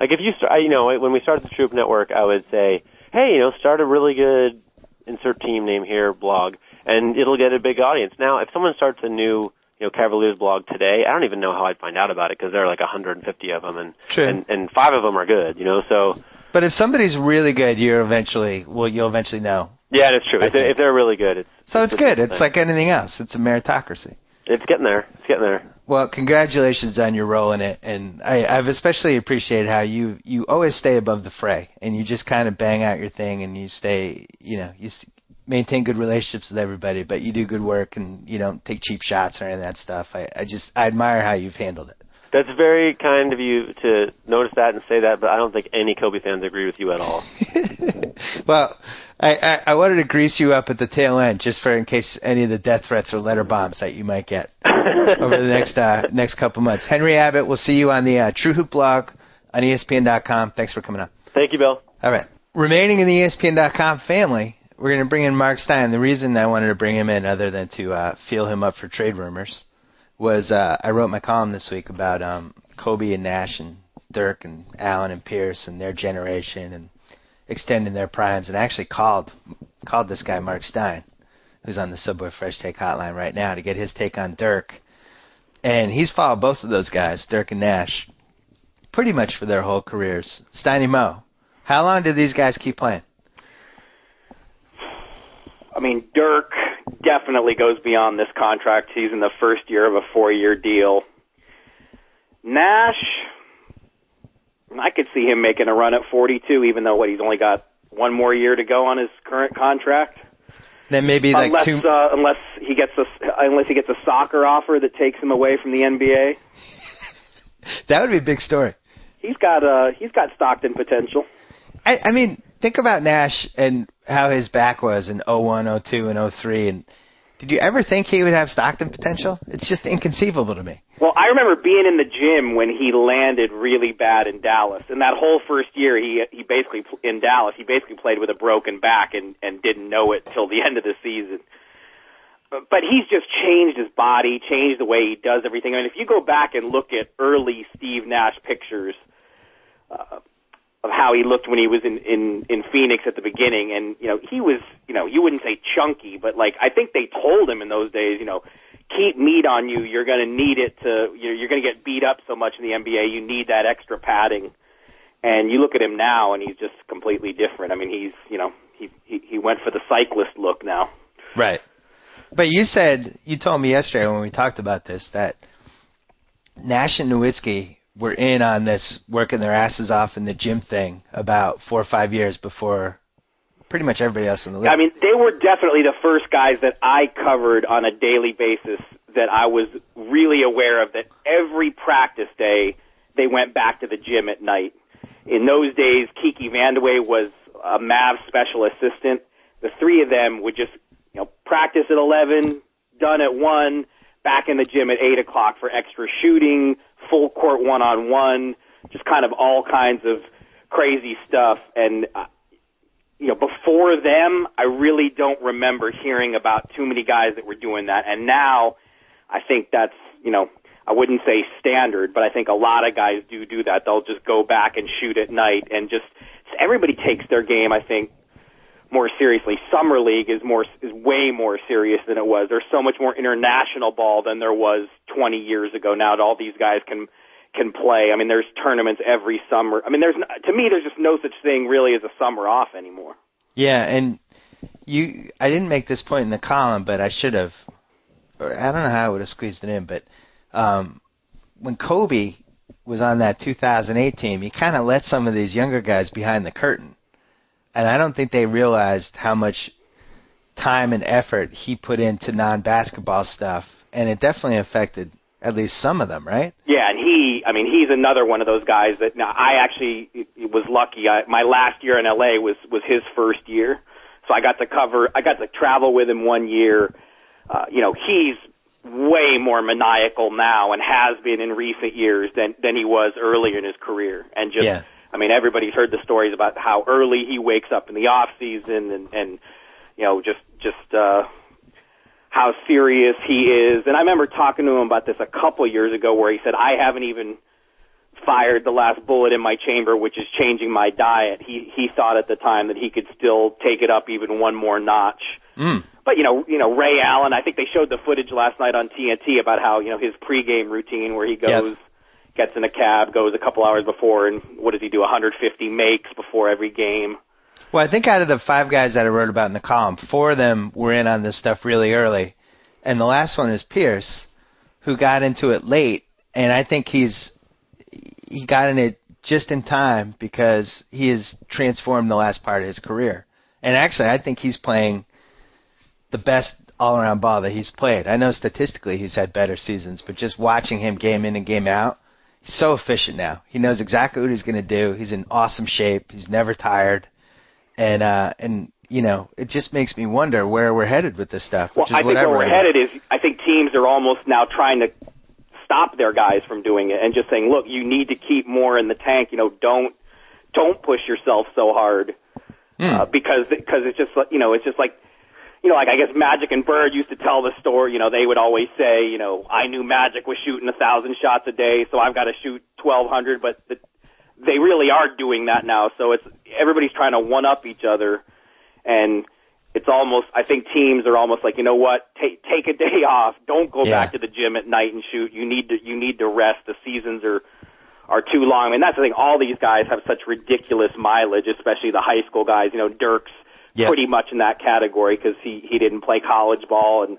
like if you start, you know, when we started the TrueHoop Network, I would say, hey, you know, start a really good insert team name here blog, and it'll get a big audience. Now, if someone starts a new you know Cavaliers blog today, I don't even know how I'd find out about it because there are like 150 of them, and and and five of them are good, you know. So But if somebody's really good, you're eventually well, you'll eventually know. yeah, that's true. If they're, if they're really good, it's So it's a good. It's like anything else. It's a meritocracy. it's getting there. It's getting there. Well, congratulations on your role in it, and I, I've especially appreciated how you you always stay above the fray, and you just kind of bang out your thing, and you stay, you know, you s- maintain good relationships with everybody, but you do good work, and you don't take cheap shots or any of that stuff. I, I just I admire how you've handled it. That's very kind of you to notice that and say that, but I don't think any Kobe fans agree with you at all. well, I, I, I wanted to grease you up at the tail end, just for in case any of the death threats or letter bombs that you might get over the next uh, next couple months. Henry Abbott, we'll see you on the uh, True Hoop blog on ESPN.com. Thanks for coming on. Thank you, Bill. All right. Remaining in the ESPN.com family, we're going to bring in Marc Stein. The reason I wanted to bring him in, other than to uh, feel him up for trade rumors, was uh, I wrote my column this week about um, Kobe and Nash and Dirk and Allen and Pierce and their generation and extending their primes, and I actually called called this guy Marc Stein, who's on the Subway Fresh Take Hotline right now, to get his take on Dirk. And he's followed both of those guys, Dirk and Nash, pretty much for their whole careers. Steiny Mo, how long did these guys keep playing? I mean, Dirk definitely goes beyond this contract. He's in the first year of a four-year deal. Nash, I could see him making a run at 42, even though what he's only got one more year to go on his current contract. Then maybe like unless two. uh, unless he gets a unless he gets a soccer offer that takes him away from the NBA. that would be a big story. He's got uh he's got Stockton potential. I, I mean, think about Nash and how his back was in 01, 02, and 03. And did you ever think he would have Stockton potential? It's just inconceivable to me. Well, I remember being in the gym when he landed really bad in Dallas, and that whole first year he he basically in Dallas he basically played with a broken back and and didn't know it till the end of the season. But, but he's just changed his body, changed the way he does everything. I mean, if you go back and look at early Steve Nash pictures uh, of how he looked when he was in in in Phoenix at the beginning, and you know he was you know you wouldn't say chunky, but like I think they told him in those days, you know keep meat on you. You're going to need it to. You're, you're going to get beat up so much in the NBA. You need that extra padding. And you look at him now, and he's just completely different. I mean, he's you know he he, he went for the cyclist look now. Right. But you said you told me yesterday when we talked about this that Nash and Nowitzki were in on this working their asses off in the gym thing about four or five years before pretty much everybody else in the league. I mean, they were definitely the first guys that I covered on a daily basis that I was really aware of that every practice day they went back to the gym at night. In those days, Kiki Vandeweghe was a Mavs special assistant. The three of them would just, you know, practice at 11, done at 1, back in the gym at 8 o'clock for extra shooting, full court one-on-one, just kind of all kinds of crazy stuff. And uh, you know, before them, I really don't remember hearing about too many guys that were doing that. And now, I think that's, you know, I wouldn't say standard, but I think a lot of guys do do that. They'll just go back and shoot at night and just, everybody takes their game, I think, more seriously. Summer league is more, is way more serious than it was. There's so much more international ball than there was 20 years ago now all these guys can, can play. I mean, there's tournaments every summer. I mean, there's to me, there's just no such thing really as a summer off anymore. Yeah, and you I didn't make this point in the column, but I should have. Or I don't know how I would have squeezed it in, but um, when Kobe was on that 2008 team, he kind of let some of these younger guys behind the curtain, and I don't think they realized how much time and effort he put into non-basketball stuff, and it definitely affected at least some of them, right? Yeah, and he, I mean, he's another one of those guys that now I actually was lucky. I, my last year in LA was was his first year, so I got to cover. I got to travel with him one year. Uh, you know, he's way more maniacal now and has been in recent years than than he was earlier in his career, and just. Yeah. I mean, everybody's heard the stories about how early he wakes up in the off season and and you know just just uh how serious he is. And I remember talking to him about this a couple years ago where he said, "I haven't even fired the last bullet in my chamber, which is changing my diet." He he thought at the time that he could still take it up even one more notch. Mm. But you know, you know Ray Allen. I think they showed the footage last night on TNT about how you know his pregame routine where he goes, gets in a cab, goes a couple hours before, and what does he do? 150 makes before every game. Well, I think out of the five guys that I wrote about in the column, four of them were in on this stuff really early, and the last one is Pierce, who got into it late, and I think he's he got in it just in time because he has transformed the last part of his career. And actually, I think he's playing the best all-around ball that he's played. I know statistically he's had better seasons, but just watching him game in and game out, so efficient now. He knows exactly what he's going to do. He's in awesome shape. He's never tired and uh and you know it just makes me wonder where we're headed with this stuff Well, is I think where we're headed is I think teams are almost now trying to stop their guys from doing it and just saying, look, you need to keep more in the tank. You know, don't don't push yourself so hard Hmm. uh, because because it's just like- you know it's just like you know like I guess Magic and Bird used to tell the story. You know, they would always say, you know, I knew Magic was shooting a thousand shots a day, so I've got to shoot twelve hundred, but the, they really are doing that now. So it's everybody's trying to one up each other, and it's almost I think teams are almost like you know what take take a day off, don't go Yeah. back to the gym at night and shoot. You need to you need to rest. The seasons are are too long. I mean that's the thing. All these guys have such ridiculous mileage, especially the high school guys. You know Dirk's Yep. pretty much in that category because he he didn't play college ball and.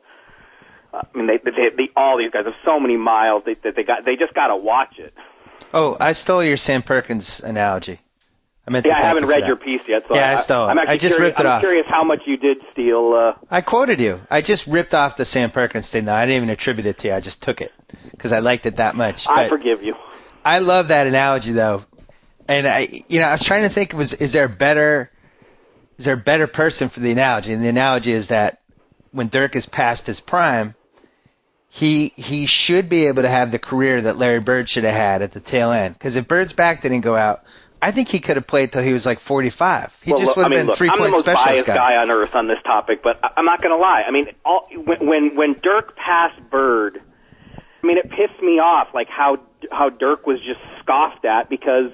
uh, I mean, they, they, they, all these guys have so many miles that they, they got. They just got to watch it. oh i stole your sam perkins analogy i meant Yeah, I haven't you read that. your piece yet, so Yeah, I stole it. I'm actually I just curious, ripped it I'm off. curious how much you did steal. Uh, i quoted you i just ripped off the sam perkins thing though i didn't even attribute it to you i just took it because i liked it that much I But forgive you. I love that analogy though, and I, you know, I was trying to think was is there a better, is there a better person for the analogy? And the analogy is that when Dirk is past his prime, he he should be able to have the career that Larry Bird should have had at the tail end. Because if Bird's back didn't go out, I think he could have played till he was like 45. He well, just would I have mean, been look, three I'm the point most specialist biased guy on earth on this topic, but I- I'm not going to lie. I mean, all, when when when Dirk passed Bird, I mean, it pissed me off like how how Dirk was just scoffed at because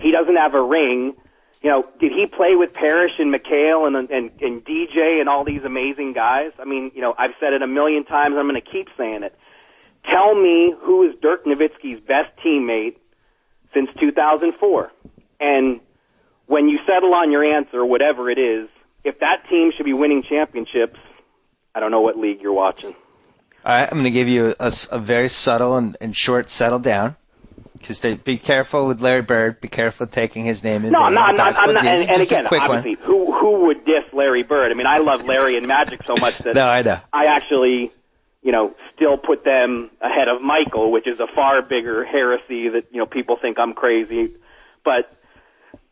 he doesn't have a ring. You know, did he play with Parish and McHale and and and DJ and all these amazing guys? I mean, you know, I've said it a million times. I'm going to keep saying it. Tell me who is Dirk Nowitzki's best teammate since 2004, and when you settle on your answer, whatever it is, if that team should be winning championships, I don't know what league you're watching. All right, I'm going to give you a, a very subtle and, and short settle down. Because be careful with Larry Bird. Be careful taking his name in No, not. I'm not. I'm not and, and again, quick one. obviously, who who would diss Larry Bird? I mean, I love Larry and Magic so much that No, I know. I actually, you know, still put them ahead of Michael, which is a far bigger heresy that you know people think I'm crazy. But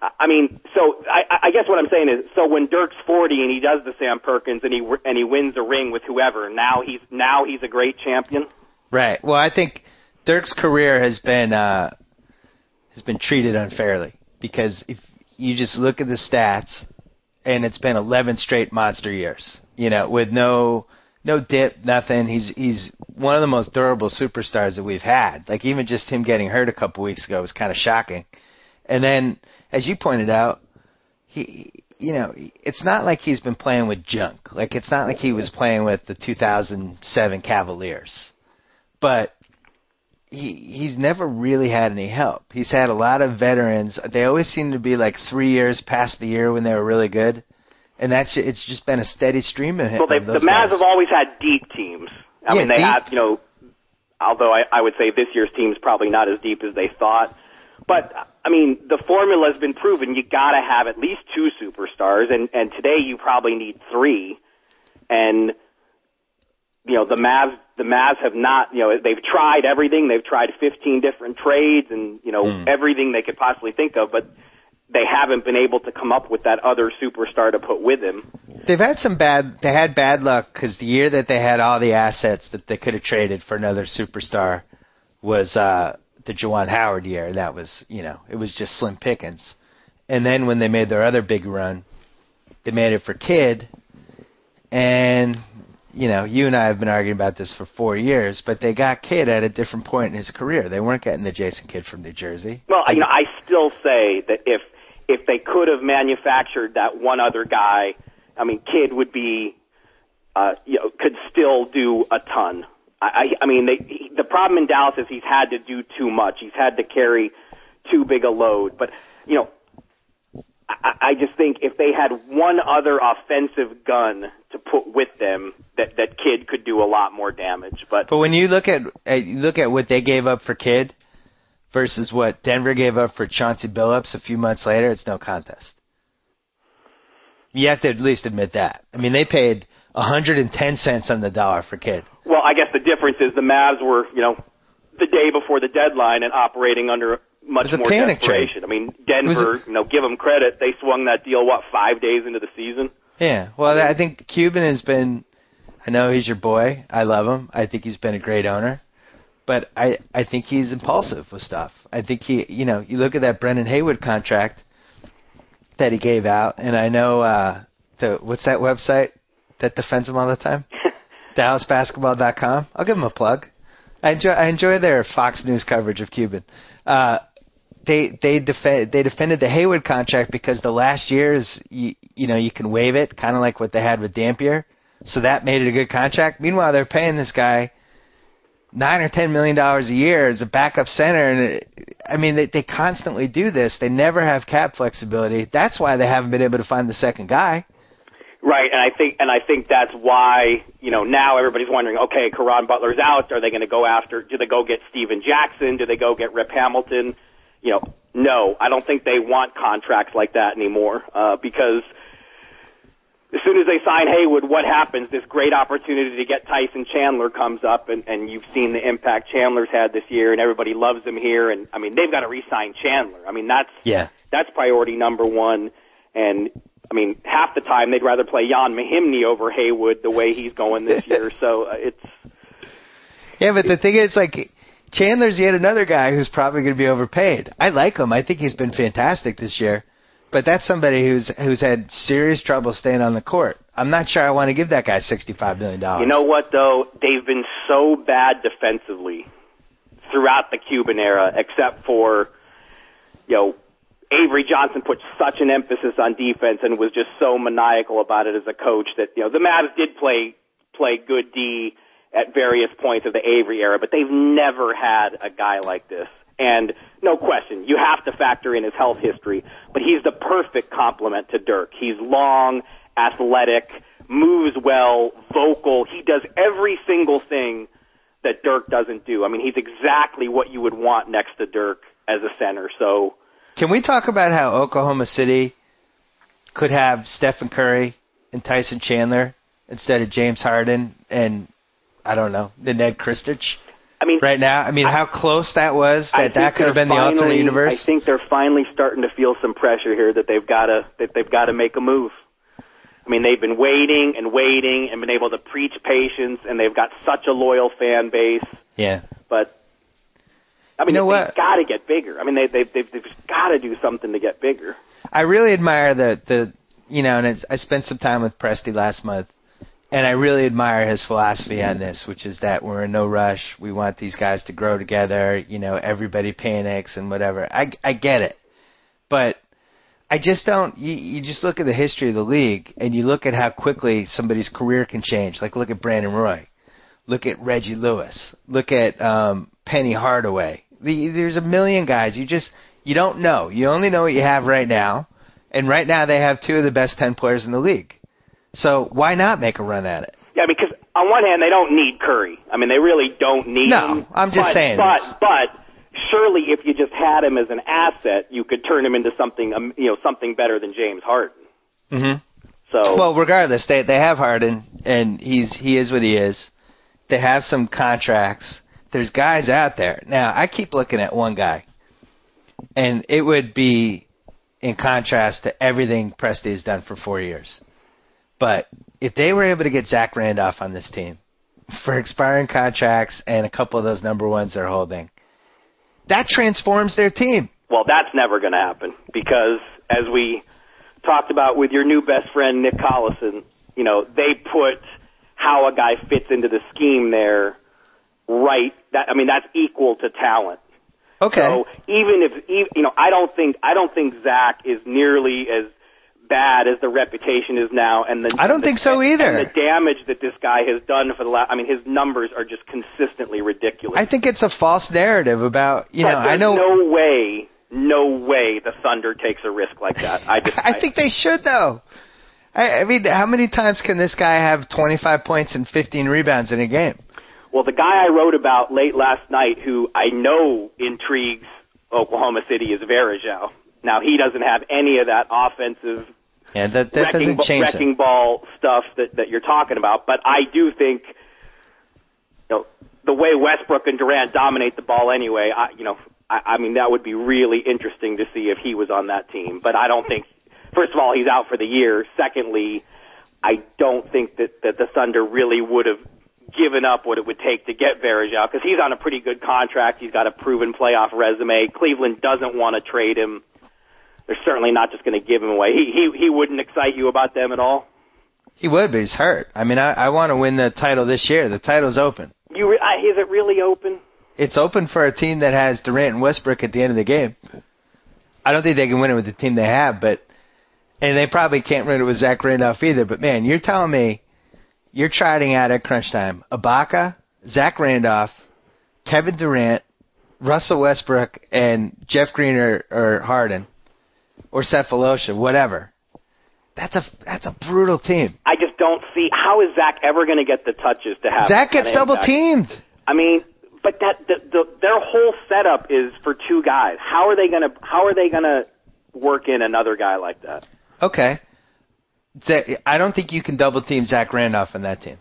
I I mean, so I, I guess what I'm saying is, so when Dirk's 40 and he does the Sam Perkins and he and he wins a ring with whoever, now he's now he's a great champion. Right. Well, I think Dirk's career has been uh, has been treated unfairly because if you just look at the stats, and it's been 11 straight monster years. You know, with no no dip, nothing. He's he's one of the most durable superstars that we've had. Like even just him getting hurt a couple weeks ago was kind of shocking. And then, as you pointed out, he you know it's not like he's been playing with junk. Like it's not like he was playing with the 2007 Cavaliers but he he's never really had any help. He's had a lot of veterans. They always seem to be like three years past the year when they were really good, and that's it's just been a steady stream of him. Well, they, of the Mavs guys. have always had deep teams. I Yeah, mean, they deep. have, you know, although I, I would say this year's team's probably not as deep as they thought. But I mean, the formula has been proven. You got to have at least two superstars, and and today you probably need three. And you know, the Mavs, the Mavs have not, you know, they've tried everything. They've tried 15 different trades, and you know, Hmm. everything they could possibly think of, but they haven't been able to come up with that other superstar to put with him. They've had some bad. They had bad luck because the year that they had all the assets that they could have traded for another superstar was uh the Juwan Howard year. That was, you know, it was just slim pickings. And then when they made their other big run, they made it for Kidd, and you know, you and I have been arguing about this for four years, but they got Kidd at a different point in his career. They weren't getting the Jason Kidd from New Jersey. Well, you know, I still say that if if they could have manufactured that one other guy, I mean, Kidd would be, uh, you know, could still do a ton. I, I, I mean, they, he, the problem in Dallas is he's had to do too much. He's had to carry too big a load. But you know, I, I just think if they had one other offensive gun to put with them, that that Kidd could do a lot more damage. But But when you look at uh, you look at what they gave up for Kidd versus what Denver gave up for Chauncey Billups a few months later, it's no contest. You have to at least admit that. I mean, they paid 110 cents on the dollar for Kidd. Well, I guess the difference is the Mavs were, you know, the day before the deadline and operating under much a more panic desperation. I mean, Denver, was you know, give them credit. They swung that deal what five days into the season. Yeah, well, I think Cuban has been. I know he's your boy. I love him. I think he's been a great owner, but I I think he's impulsive with stuff. I think he, you know, you look at that Brendan Haywood contract that he gave out, and I know uh the what's that website that defends him all the time? DallasBasketball.com. I'll give him a plug. I enjoy I enjoy their Fox News coverage of Cuban. Uh, they they defend they defended the Haywood contract because the last year is you, you know you can waive it, kind of like what they had with Dampier. So that made it a good contract. Meanwhile, they're paying this guy nine or ten million dollars a year as a backup center, and it, I mean they they constantly do this. They never have cap flexibility. That's why they haven't been able to find the second guy. Right, and I think and I think that's why you know now everybody's wondering, okay, Caron Butler's out. Are they going to go after? Do they go get Stephen Jackson? Do they go get Rip Hamilton? You know, no, I don't think they want contracts like that anymore uh, because as soon as they sign Haywood, what happens? This great opportunity to get Tyson Chandler comes up, and, and you've seen the impact Chandler's had this year, and everybody loves him here. And I mean, they've got to re-sign Chandler. I mean, that's Yeah. that's priority number one. And I mean, half the time they'd rather play Ian Mahinmi over Haywood the way he's going this year. So uh, it's Yeah, but the thing is, like, Chandler's yet another guy who's probably going to be overpaid. I like him. I think he's been fantastic this year. But that's somebody who's who's had serious trouble staying on the court. I'm not sure I want to give that guy sixty-five million dollars. You know what though? They've been so bad defensively throughout the Cuban era, except for you know Avery Johnson put such an emphasis on defense and was just so maniacal about it as a coach that you know the Mavs did play play good D at various points of the Avery era, but they've never had a guy like this. And no question, you have to factor in his health history, but he's the perfect complement to Dirk. He's long, athletic, moves well, vocal. He does every single thing that Dirk doesn't do. I mean, he's exactly what you would want next to Dirk as a center. So, Can we talk about how Oklahoma City could have Stephen Curry and Tyson Chandler instead of James Harden and I don't know the Nenad Krstic I mean, right now? I mean, how close that was that that could have been the alternate finally- universe. I think they're finally starting to feel some pressure here that they've got to that they've got to make a move. I mean, they've been waiting and waiting and been able to preach patience, and they've got such a loyal fan base. yeah. But I mean, You know they've got to get bigger. I mean, they they've they've, they've got to do something to get bigger. I really admire the the you know, and it's, I spent some time with Presti last month, and I really admire his philosophy on this, which is that we're in no rush. We want these guys to grow together. You know, everybody panics and whatever. I I get it, but I just don't. You, you just look at the history of the league, and you look at how quickly somebody's career can change. Like look at Brandon Roy, look at Reggie Lewis, look at um, Penny Hardaway. The, there's a million guys. You just you don't know. You only know what you have right now, and right now they have two of the best ten players in the league. So why not make a run at it? Yeah, because on one hand they don't need Curry. I mean, they really don't need No, him. I'm just but, saying But it's- but surely if you just had him as an asset, you could turn him into something um, you know something better than James Harden. Mm-hmm. So Well, regardless, they they have Harden, and he's he is what he is. They have some contracts. There's guys out there now. I keep looking at one guy, and it would be in contrast to everything Presti has done for four years. But if they were able to get Zach Randolph on this team for expiring contracts and a couple of those number ones they're holding, That transforms their team. Well, that's never going to happen because, as we talked about with your new best friend Nick Collison, you know they put how a guy fits into the scheme there right. That I mean that's equal to talent. Okay. So even if you know, I don't think I don't think Zach is nearly as bad as the reputation is now, and the I don't the- think so either. The damage that this guy has done for the last, I mean, his numbers are just consistently ridiculous. I think it's a false narrative about you But know. I know. no way, no way the Thunder takes a risk like that. I just, I think they should though. I, I mean, how many times can this guy have 25 points and 15 rebounds in a game? Well, the guy I wrote about late last night, who I know intrigues Oklahoma City, is Varejao. Now he doesn't have any of that offensive Yeah, that that wrecking, doesn't change wrecking it. ball stuff that, that you're talking about. But I do think, you know, the way Westbrook and Durant dominate the ball anyway, I, you know, I, I mean, that would be really interesting to see if he was on that team. But I don't think, first of all, he's out for the year. Secondly, I don't think that, that the Thunder really would have given up what it would take to get Varejao because he's on a pretty good contract. He's got a proven playoff resume. Cleveland doesn't want to trade him. They're certainly not just going to give him away. He, he he wouldn't excite you about them at all. He would, but he's hurt. I mean, I, I want to win the title this year. The title's open. You re- I, is it really open? It's open for a team that has Durant and Westbrook at the end of the game. I don't think they can win it with the team they have, but and they probably can't win it with Zach Randolph either. But man, you're telling me you're trotting out at crunch time Ibaka, Zach Randolph, Kevin Durant, Russell Westbrook, and Jeff Green or, or Harden or Sefolosha, whatever. That's a that's a brutal team. I just don't see how is Zach ever going to get the touches to have. Zach gets double impact? teamed. I mean, but that the, the, their whole setup is for two guys. How are they going to How are they going to work in another guy like that? Okay. I don't think you can double team Zach Randolph on that team.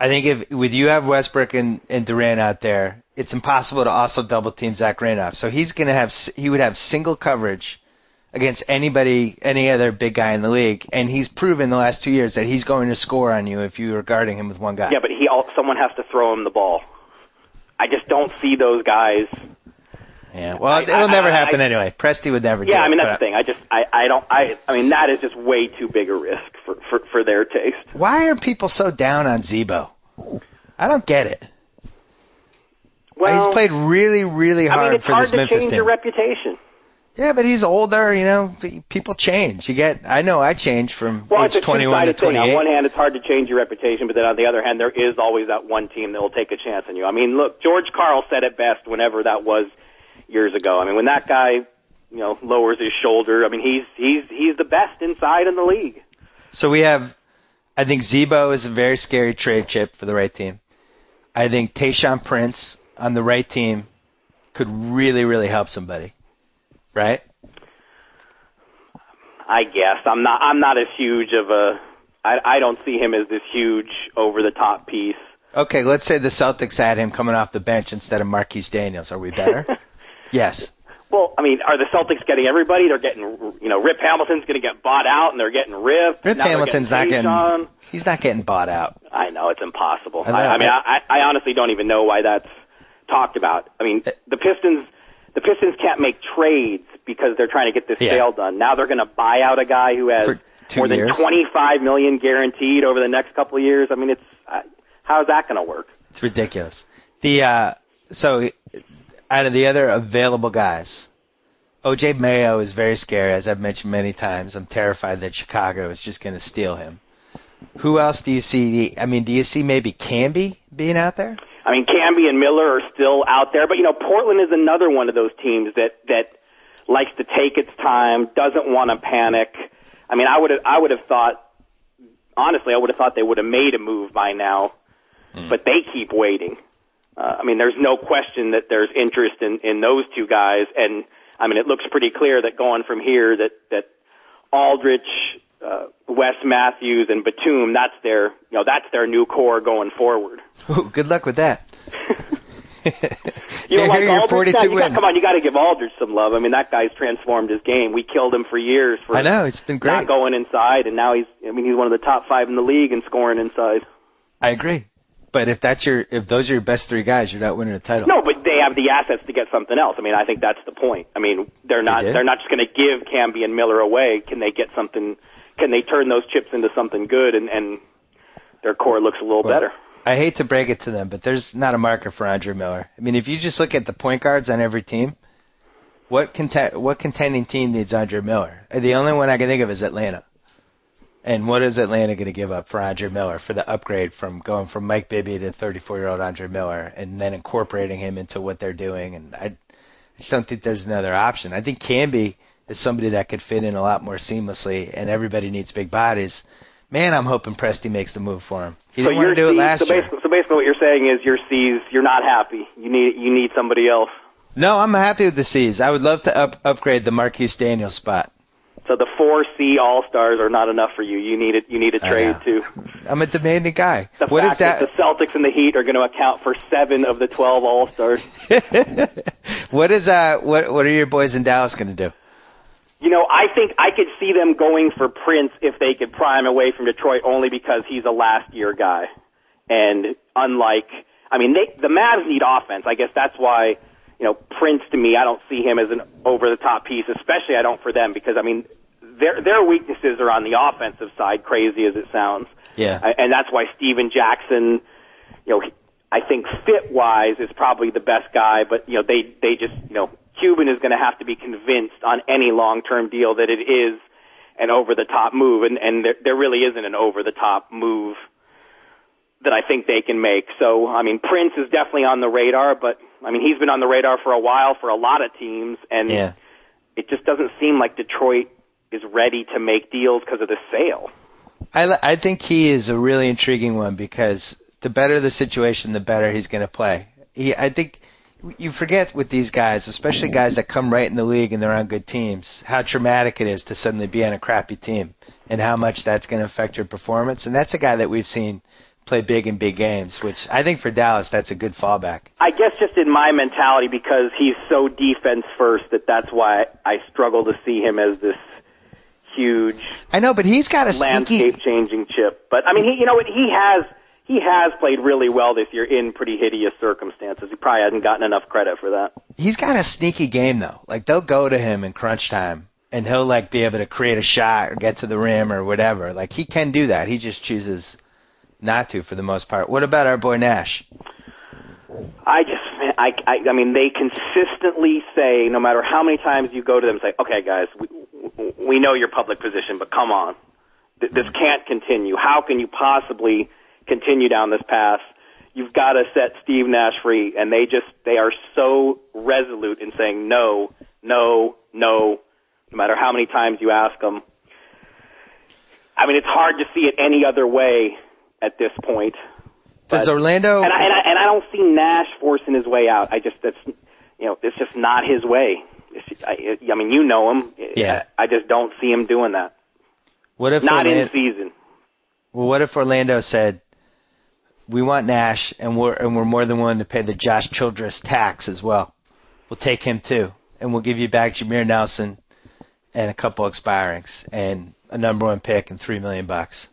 I think if with you have Westbrook and, and Durant out there, it's impossible to also double team Zach Randolph. So he's gonna have he would have single coverage against anybody, any other big guy in the league, and he's proven the last two years that he's going to score on you if you are guarding him with one guy. Yeah, but he all, someone has to throw him the ball. I just don't see those guys. Yeah. Well, I- it'll I- never I- happen I- anyway. Presti would never. do Yeah, I mean but that's the thing. I just I I don't I I mean that is just way too big a risk for for for their taste. Why are people so down on Z-Bo? I don't get it. Well, he's played really, really I hard mean, it's for hard this to Memphis change team. your reputation. Yeah, but he's older, you know. People change. You get. I know. I changed from Well, age it's a 21 to two-sided thing. On one hand, it's hard to change your reputation, but then on the other hand, there is always that one team that will take a chance on you. I mean, look, George Karl said it best whenever that was years ago. I mean, when that guy, you know, lowers his shoulder, I mean, he's he's he's the best inside in the league. So we have. I think Z-Bo is a very scary trade chip for the right team. I think Tayshaun Prince on the right team could really, really help somebody. Right? I guess I'm not I'm not as huge of a I I don't see him as this huge over the top piece. Okay, let's say the Celtics had him coming off the bench instead of Marquis Daniels. Are we better? yes. Well, I mean, are the Celtics getting everybody? They're getting, you know, Rip Hamilton's going to get bought out, and they're getting ripped. Rip Hamilton's not getting getting. He's not getting bought out. I know it's impossible. I know. I, I mean, I, I honestly don't even know why that's talked about. I mean, uh, the Pistons, the Pistons can't make trades because they're trying to get this Yeah. sale done. Now they're going to buy out a guy who has more than years? 25 million guaranteed over the next couple of years. I mean, it's uh, how's that going to work? It's ridiculous. The uh, so out of the other available guys, OJ Mayo is very scary, as I've mentioned many times. I'm terrified that Chicago is just going to steal him. Who else do you see? I mean, do you see maybe Camby being out there? I mean, Camby and Miller are still out there, but you know, Portland is another one of those teams that that likes to take its time, doesn't want to panic. I mean, I would have I would have thought honestly, I would have thought they would have made a move by now, but they keep waiting. Uh, I mean, there's no question that there's interest in in those two guys, and I mean, it looks pretty clear that going from here that that Aldridge, uh, Wes Matthews, and Batum, that's their you know that's their new core going forward. Ooh, good luck with that. You know, like Aldridge, 42 you got, come on, you got to give Aldridge some love. I mean, that guy's transformed his game. We killed him for years for I know it's been great. not going inside, and now he's. I mean, he's one of the top five in the league in scoring inside. I agree. But if that's your if those are your best three guys, you're not winning a title. No, but they have the assets to get something else. I mean, I think that's the point. I mean, they're not they are not just going to give Camby and Miller away. Can they get something? Can they turn those chips into something good? And and their core looks a little Well, better. I hate to break it to them, but there's not a market for Andre Miller. I mean, if you just look at the point guards on every team, what content, what contending team needs Andre Miller? The only one I can think of is Atlanta. And what is Atlanta going to give up for Andre Miller for the upgrade from going from Mike Bibby to 34 year old Andre Miller and then incorporating him into what they're doing? And I, I just don't think there's another option. I think Camby is somebody that could fit in a lot more seamlessly, and everybody needs big bodies. Man, I'm hoping Presti makes the move for him. He so didn't want to do it C's- last so year. Basically, so basically, what you're saying is your C's, you're not happy. You need you need somebody else. No, I'm happy with the C's. I would love to up, upgrade the Marquis Daniels spot. So the four C All Stars are not enough for you. You need it. You need a trade too. I'm a demanding guy. The What is fact that? the Celtics and the Heat are going to account for seven of the twelve All Stars. what is uh? What What are your boys in Dallas going to do? You know, I think I could see them going for Prince if they could pry him away from Detroit, only because he's a last year guy. And unlike, I mean, they, the Mavs need offense. I guess that's why, you know, Prince to me, I don't see him as an over the top piece, especially I don't for them because I mean, their their weaknesses are on the offensive side, crazy as it sounds. Yeah. And that's why Stephen Jackson, you know, I think fit wise is probably the best guy, but you know, they they just, you know, Cuban is going to have to be convinced on any long term deal that it is an over the top move, and and there there really isn't an over the top move that I think they can make. So I mean, Prince is definitely on the radar, but I mean, he's been on the radar for a while for a lot of teams, and Yeah. it just doesn't seem like Detroit is ready to make deals because of the sale. I I think he is a really intriguing one because the better the situation, the better he's going to play. He, I think you forget with these guys, especially guys that come right in the league and they're on good teams, how traumatic it is to suddenly be on a crappy team and how much that's going to affect your performance. And that's a guy that we've seen play big in big games, which I think for Dallas that's a good fallback. I guess just in my mentality, because he's so defense first, that that's why I struggle to see him as this huge I know, but he's got a sneaky landscape changing chip. But I mean, he, you know what? He has he has played really well this year in pretty hideous circumstances. He probably hasn't gotten enough credit for that. he's got a sneaky game though. Like they'll go to him in crunch time and he'll like be able to create a shot or get to the rim or whatever. Like he can do that. He just chooses not to for the most part. What about our boy Nash? I just, man, I, I, I mean, they consistently say, no matter how many times you go to them, say, okay, guys, we, we know your public position, but come on, this can't continue. How can you possibly continue down this path? You've got to set Steve Nash free, and they just, they are so resolute in saying no, no, no, no matter how many times you ask them. I mean, it's hard to see it any other way at this point. Does Orlando And I, and I and I don't see Nash forcing his way out. I just that's you know it's just not his way. Just, I, I mean you know him. Yeah. I, I just don't see him doing that. what if Not in season. well, what if Orlando said we want Nash and we're and we're more than willing to pay the Josh Childress tax as well. We'll take him too, and we'll give you back Jameer Nelson and a couple expirings and a number one pick and three million bucks.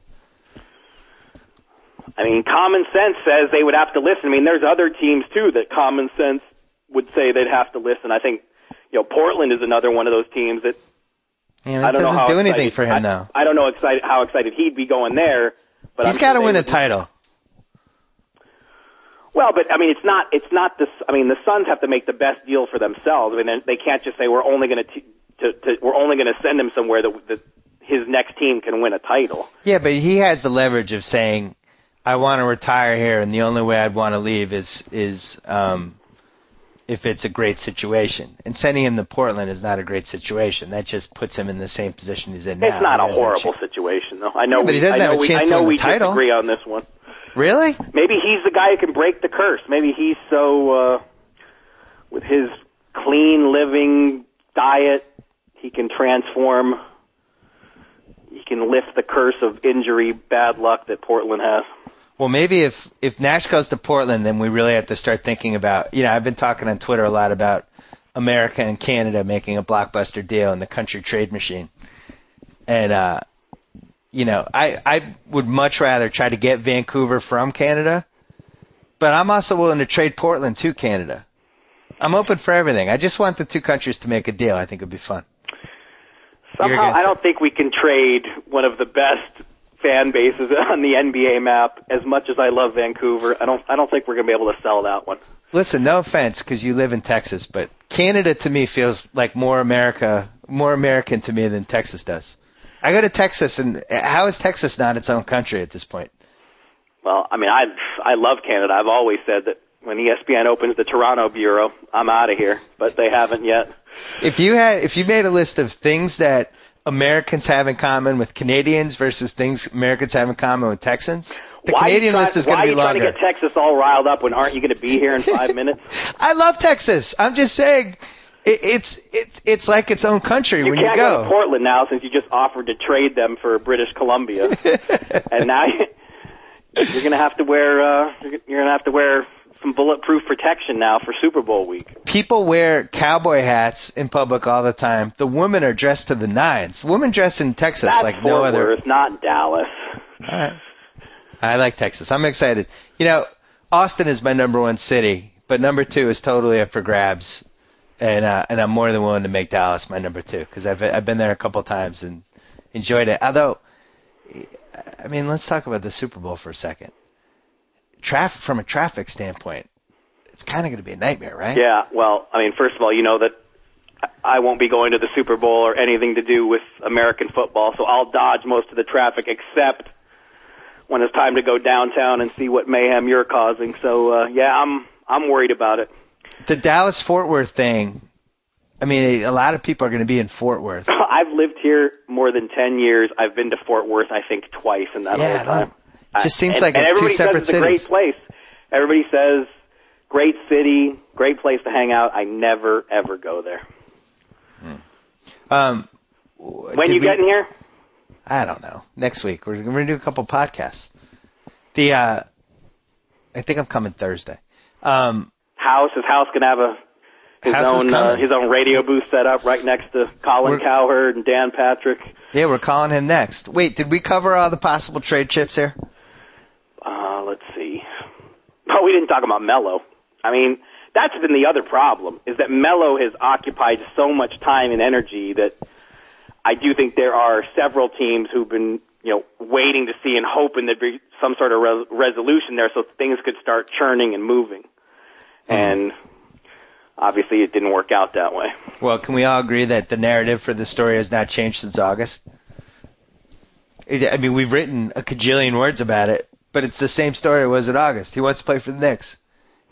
I mean, common sense says they would have to listen. I mean, there's other teams too that common sense would say they'd have to listen. I think you know Portland is another one of those teams that know, I don't know doesn't how do anything excited- for him I, though. I don't know excited how excited he'd be going there. But He's got to win a title. Well, but I mean, it's not. It's not the. I mean, the Suns have to make the best deal for themselves. I mean, they- can't just say we're only going to. To, to, we're only going to send him somewhere that, that his next team can win a title. Yeah, but he has the leverage of saying, "I want to retire here, and the only way I'd want to leave is is um, if it's a great situation." And sending him to Portland is not a great situation. That just puts him in the same position he's in now. it's not a horrible situation, though. I know. Yeah, but we, he doesn't I have know a we, chance I to win we the title. disagree on this one. Really? Maybe he's the guy who can break the curse. Maybe he's so uh, with his clean living diet, he can transform. He can lift the curse of injury, bad luck that Portland has. Well, maybe if if Nash goes to Portland, then we really have to start thinking about. You know, I've been talking on Twitter a lot about America and Canada making a blockbuster deal in the country trade machine, and uh, you know, I I would much rather try to get Vancouver from Canada but I'm also willing to trade Portland to Canada. I'm open for everything. I just want the two countries to make a deal. I think it'd be fun. Somehow, I don't think we can trade one of the best fan bases on the NBA map. As much as I love Vancouver, I don't. I don't think we're going to be able to sell that one. Listen, no offense, because you live in Texas, but Canada to me feels like more America, more American to me than Texas does. I go to Texas, and how is Texas not its own country at this point? Well, I mean, I I love Canada. I've always said that when ESPN opens the Toronto bureau, I'm out of here. But they haven't yet. If you had, if you made a list of things that Americans have in common with Canadians versus things Americans have in common with Texans, the why Canadian you list is going to be longer. Why are you trying to get Texas all riled up when aren't you going to be here in five minutes? I love Texas. I'm just saying, it, it's it's it's like its own country You when can't you go. go. to Portland now since you just offered to trade them for British Columbia, and now you're going to have to wear uh, you're going to have to wear some bulletproof protection now for Super Bowl week. People wear cowboy hats in public all the time. The women are dressed to the nines. Women dress in Texas That's like Fort no other. Worth, not Dallas. All right. I like Texas. I'm excited. You know, Austin is my number one city, but number two is totally up for grabs, and uh, and I'm more than willing to make Dallas my number two because I've I've been there a couple times and enjoyed it. Although, I mean, let's talk about the Super Bowl for a second. Traffic from a traffic standpoint, it's kind of going to be a nightmare, right? Yeah, well, I mean, first of all, you know that I won't be going to the Super Bowl or anything to do with American football, so I'll dodge most of the traffic except when it's time to go downtown and see what mayhem you're causing. So, uh, yeah, I'm I'm worried about it. The Dallas Fort Worth thing. I mean, a lot of people are going to be in Fort Worth. I've lived here more than 10 years. I've been to Fort Worth, I think, twice in that Yeah, whole time. it just seems and, like and it's two separate it's a great place. Everybody says great city, great place to hang out. I never ever go there. Um, When you we- getting here? I don't know. Next week we're, we're going to do a couple podcasts. The uh, I think I'm coming Thursday. Um, House is House gonna have a his House own uh, his own radio booth set up right next to Colin We're- Cowherd and Dan Patrick. yeah, we're calling him next. Wait, did we cover all the possible trade chips here? Uh, let's see. Oh, we didn't talk about Melo. I mean, that's been the other problem is that Melo has occupied so much time and energy that I do think there are several teams who've been, you know, waiting to see and hoping there'd be some sort of res- resolution there so things could start churning and moving. Hmm. And obviously it didn't work out that way. Well, can we all agree that the narrative for the story has not changed since August? I mean, we've written a cajillion words about it, but it's the same story it was in August. He wants to play for the Knicks.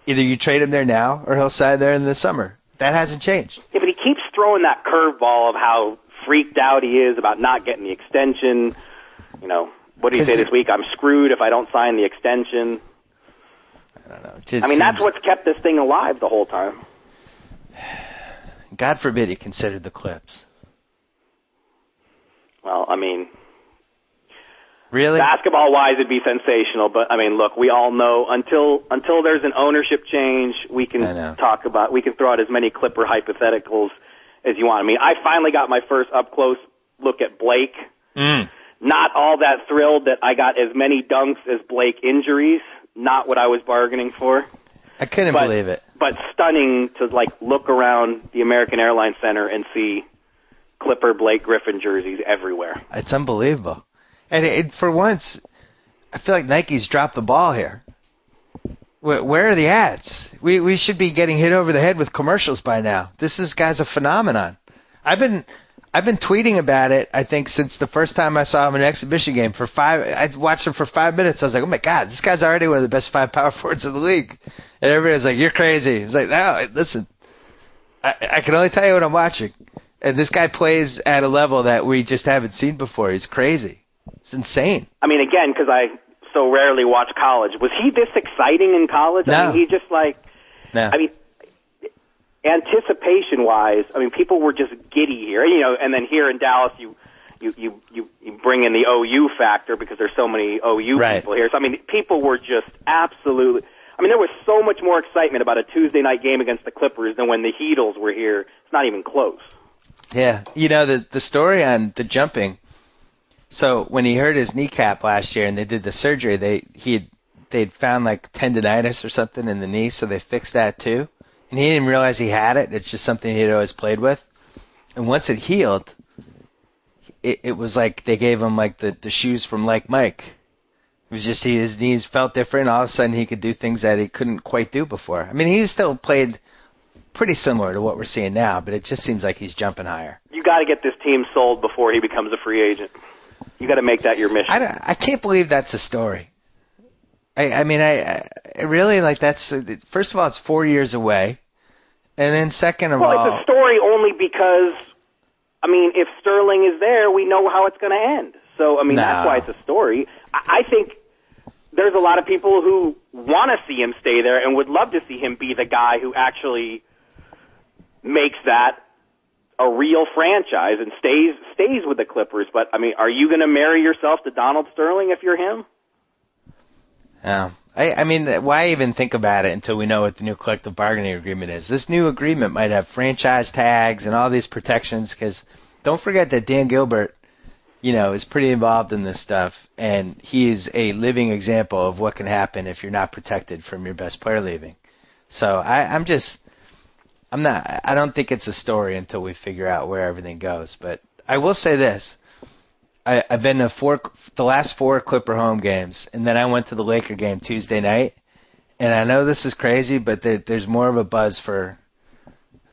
Either you trade him there now, or he'll sign there in the summer. That hasn't changed. Yeah, but he keeps throwing that curveball of how freaked out he is about not getting the extension. You know, what did he say this week? I'm screwed if I don't sign the extension. I don't know. Just I mean, that's what's kept this thing alive the whole time. God forbid he considered the clips. Well, I mean, Really? basketball wise, it'd be sensational, but I mean, look, we all know until until there's an ownership change, we can talk about, we can throw out as many Clipper hypotheticals as you want. I mean, I finally got my first up close look at Blake. Mm. Not all that thrilled that I got as many dunks as Blake injuries. Not what I was bargaining for. I couldn't But- believe it. but stunning to like look around the American Airlines Center and see Clipper Blake Griffin jerseys everywhere. It's unbelievable. And it, it, for once, I feel like Nike's dropped the ball here. Where, where are the ads? We we should be getting hit over the head with commercials by now. This is guy's a phenomenon. I've been I've been tweeting about it. I think since the first time I saw him in an exhibition game for five. I watched him for five minutes. I was like, oh my god, this guy's already one of the best five power forwards in the league. And everybody's like, you're crazy. It's like, no, listen. I, I can only tell you what I'm watching. And this guy plays at a level that we just haven't seen before. He's crazy. It's insane. I mean, again, because I so rarely watch college. Was he this exciting in college? I mean, he just like No. I mean, anticipation wise, I mean, people were just giddy here, you know. And then here in Dallas, you you you you, you bring in the OU factor because there's so many OU Right. people here. So I mean, people were just absolutely. I mean, there was so much more excitement about a Tuesday night game against the Clippers than when the Heatles were here. It's not even close. Yeah, you know the the story on the jumping. So when he hurt his kneecap last year and they did the surgery, they he had they'd found like tendonitis or something in the knee, so they fixed that too. And he didn't realize he had it. It's just something he'd always played with. And once it healed, it, it was like they gave him like the, the shoes from like Mike. It was just he, his knees felt different. All of a sudden, he could do things that he couldn't quite do before. I mean, he still played pretty similar to what we're seeing now, but it just seems like he's jumping higher. You got to get this team sold before he becomes a free agent. You got to make that your mission. I, I can't believe that's a story. I, I mean, I, I really like that's first of all, it's four years away, and then second of well, all, it's a story only because, I mean, if Sterling is there, we know how it's going to end. So, I mean, that's why it's a story. I, I think there's a lot of people who want to see him stay there and would love to see him be the guy who actually makes that a real franchise and stays stays with the Clippers. But I mean, are you going to marry yourself to Donald Sterling if you're him? Yeah. I, I mean, why even think about it until we know what the new collective bargaining agreement is? This new agreement might have franchise tags and all these protections because don't forget that Dan Gilbert, you know, is pretty involved in this stuff, and he is a living example of what can happen if you're not protected from your best player leaving. So I, I'm just, I'm not, I don't think it's a story until we figure out where everything goes. But I will say this. I, I've been to four, the last four Clipper home games, and then I went to the Laker game Tuesday night. And I know this is crazy, but there, there's more of a buzz for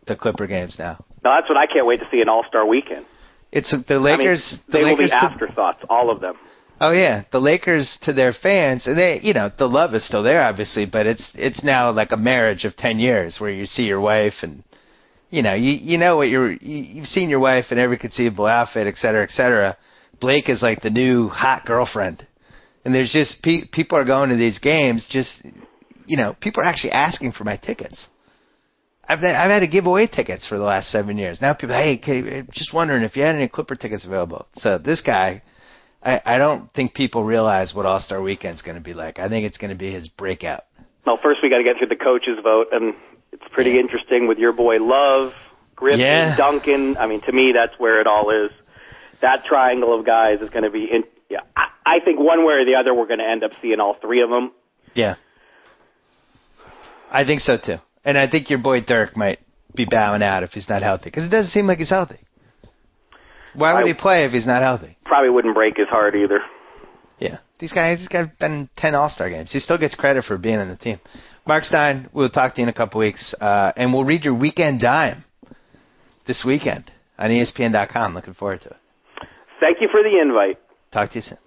the Clipper games now. No, that's what I can't wait to see an All Star weekend. It's the Lakers. I mean, the they Lakers will be afterthoughts, all of them. Oh yeah, the Lakers to their fans, and they, you know, the love is still there, obviously, but it's it's now like a marriage of ten years where you see your wife and, you know, you you know what you're you, you've seen your wife in every conceivable outfit, et cetera, et cetera. Blake is like the new hot girlfriend, and there's just pe- people are going to these games, just you know, people are actually asking for my tickets. I've I've had to give away tickets for the last seven years. Now people, hey, okay, just wondering if you had any Clipper tickets available. So this guy. I, I don't think people realize what All Star Weekend's going to be like. I think it's going to be his breakout. Well, first we got to get through the coaches vote, and it's pretty Yeah. interesting with your boy Love, Griffin, Yeah. Duncan. I mean, to me, that's where it all is. That triangle of guys is going to be. In, yeah, I, I think one way or the other, we're going to end up seeing all three of them. Yeah, I think so too. And I think your boy Dirk might be bowing out if he's not healthy because it doesn't seem like he's healthy. Why would I- he play if he's not healthy? Probably wouldn't break his heart either. Yeah, these guys, he's got been in ten All Star games. He still gets credit for being on the team. Marc Stein, we'll talk to you in a couple weeks, uh, and we'll read your weekend dime this weekend on ESPN.com. Looking forward to it. Thank you for the invite. Talk to you soon.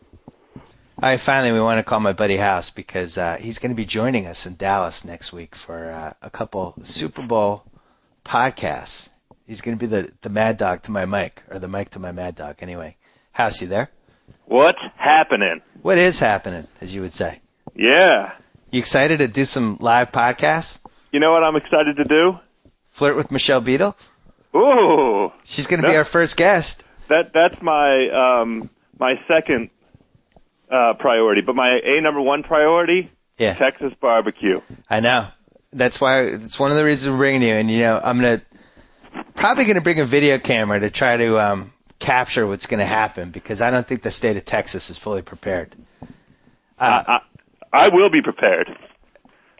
All right, finally, we want to call my buddy House because uh, he's going to be joining us in Dallas next week for uh, a couple Super Bowl podcasts. He's going to be the, the mad dog to my Mike, or the Mike to my mad dog. Anyway, House, you there? What's happening? What is happening, as you would say? Yeah. You excited to do some live podcasts? You know what I'm excited to do? Flirt with Michelle Beadle? Ooh, She's going to be our first guest. That that's my um my second uh priority, but my A number one priority, Yeah. Texas barbecue. I know. That's why it's one of the reasons we're bringing you. And you know, I'm gonna probably gonna bring a video camera to try to um, capture what's gonna happen because I don't think the state of Texas is fully prepared. Uh, I I will be prepared.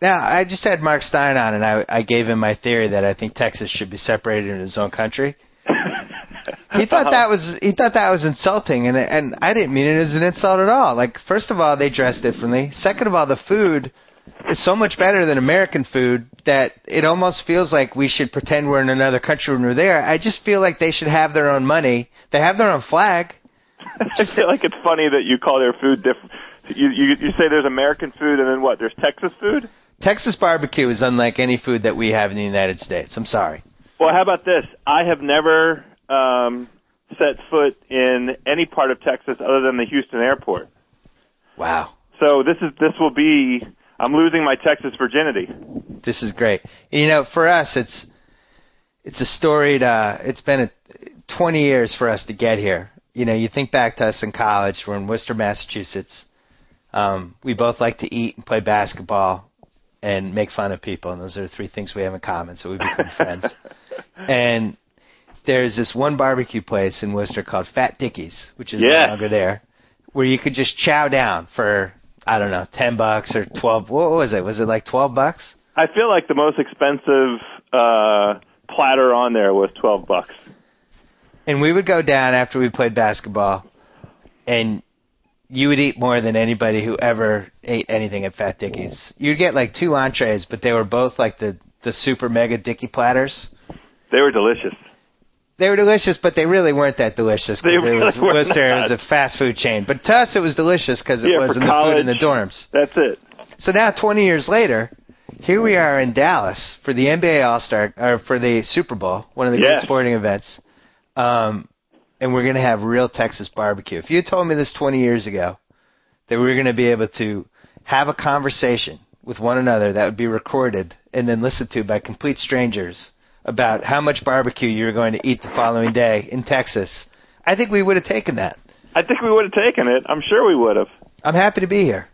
now, I just had Marc Stein on, and I, I gave him my theory that I think Texas should be separated in its own country. He thought that was he thought that was insulting, and and I didn't mean it as an insult at all. Like, first of all, they dress differently. Second of all, the food is so much better than American food that it almost feels like we should pretend we're in another country when we're there. I just feel like they should have their own money. They have their own flag. I feel like it's funny that you call their food different. You, you you say there's American food and then what? There's Texas food. Texas barbecue is unlike any food that we have in the United States. I'm sorry. Well, how about this? I have never um, set foot in any part of Texas other than the Houston airport. Wow. So this is this will be. I'm losing my Texas virginity. This is great. You know, for us, it's it's a storied. Uh, it's been a, 20 years for us to get here. You know, you think back to us in college. We're in Worcester, Massachusetts. Um, we both like to eat and play basketball and make fun of people, and those are the three things we have in common. So we become friends. And there's this one barbecue place in Worcester called Fat Dickie's, which is Yeah. no longer there, where you could just chow down for I don't know, ten bucks or twelve. What was it? Was it like twelve bucks? I feel like the most expensive uh, platter on there was twelve bucks. And we would go down after we played basketball, and you would eat more than anybody who ever ate anything at Fat Dickie's. You'd get like two entrees, but they were both like the the super mega Dickie platters. They were delicious. They were delicious, but they really weren't that delicious. They it really was were Worcester not. is a fast food chain, but to us it was delicious because it Yeah, was in the food in the dorms. That's it. So now, 20 years later, here we are in Dallas for the NBA All Star or for the Super Bowl, one of the Yeah. great sporting events, um, and we're going to have real Texas barbecue. If you had told me this 20 years ago that we were going to be able to have a conversation with one another that would be recorded and then listened to by complete strangers about how much barbecue you were going to eat the following day in Texas, I think we would have taken that. I think we would have taken it. I'm sure we would have. I'm happy to be here.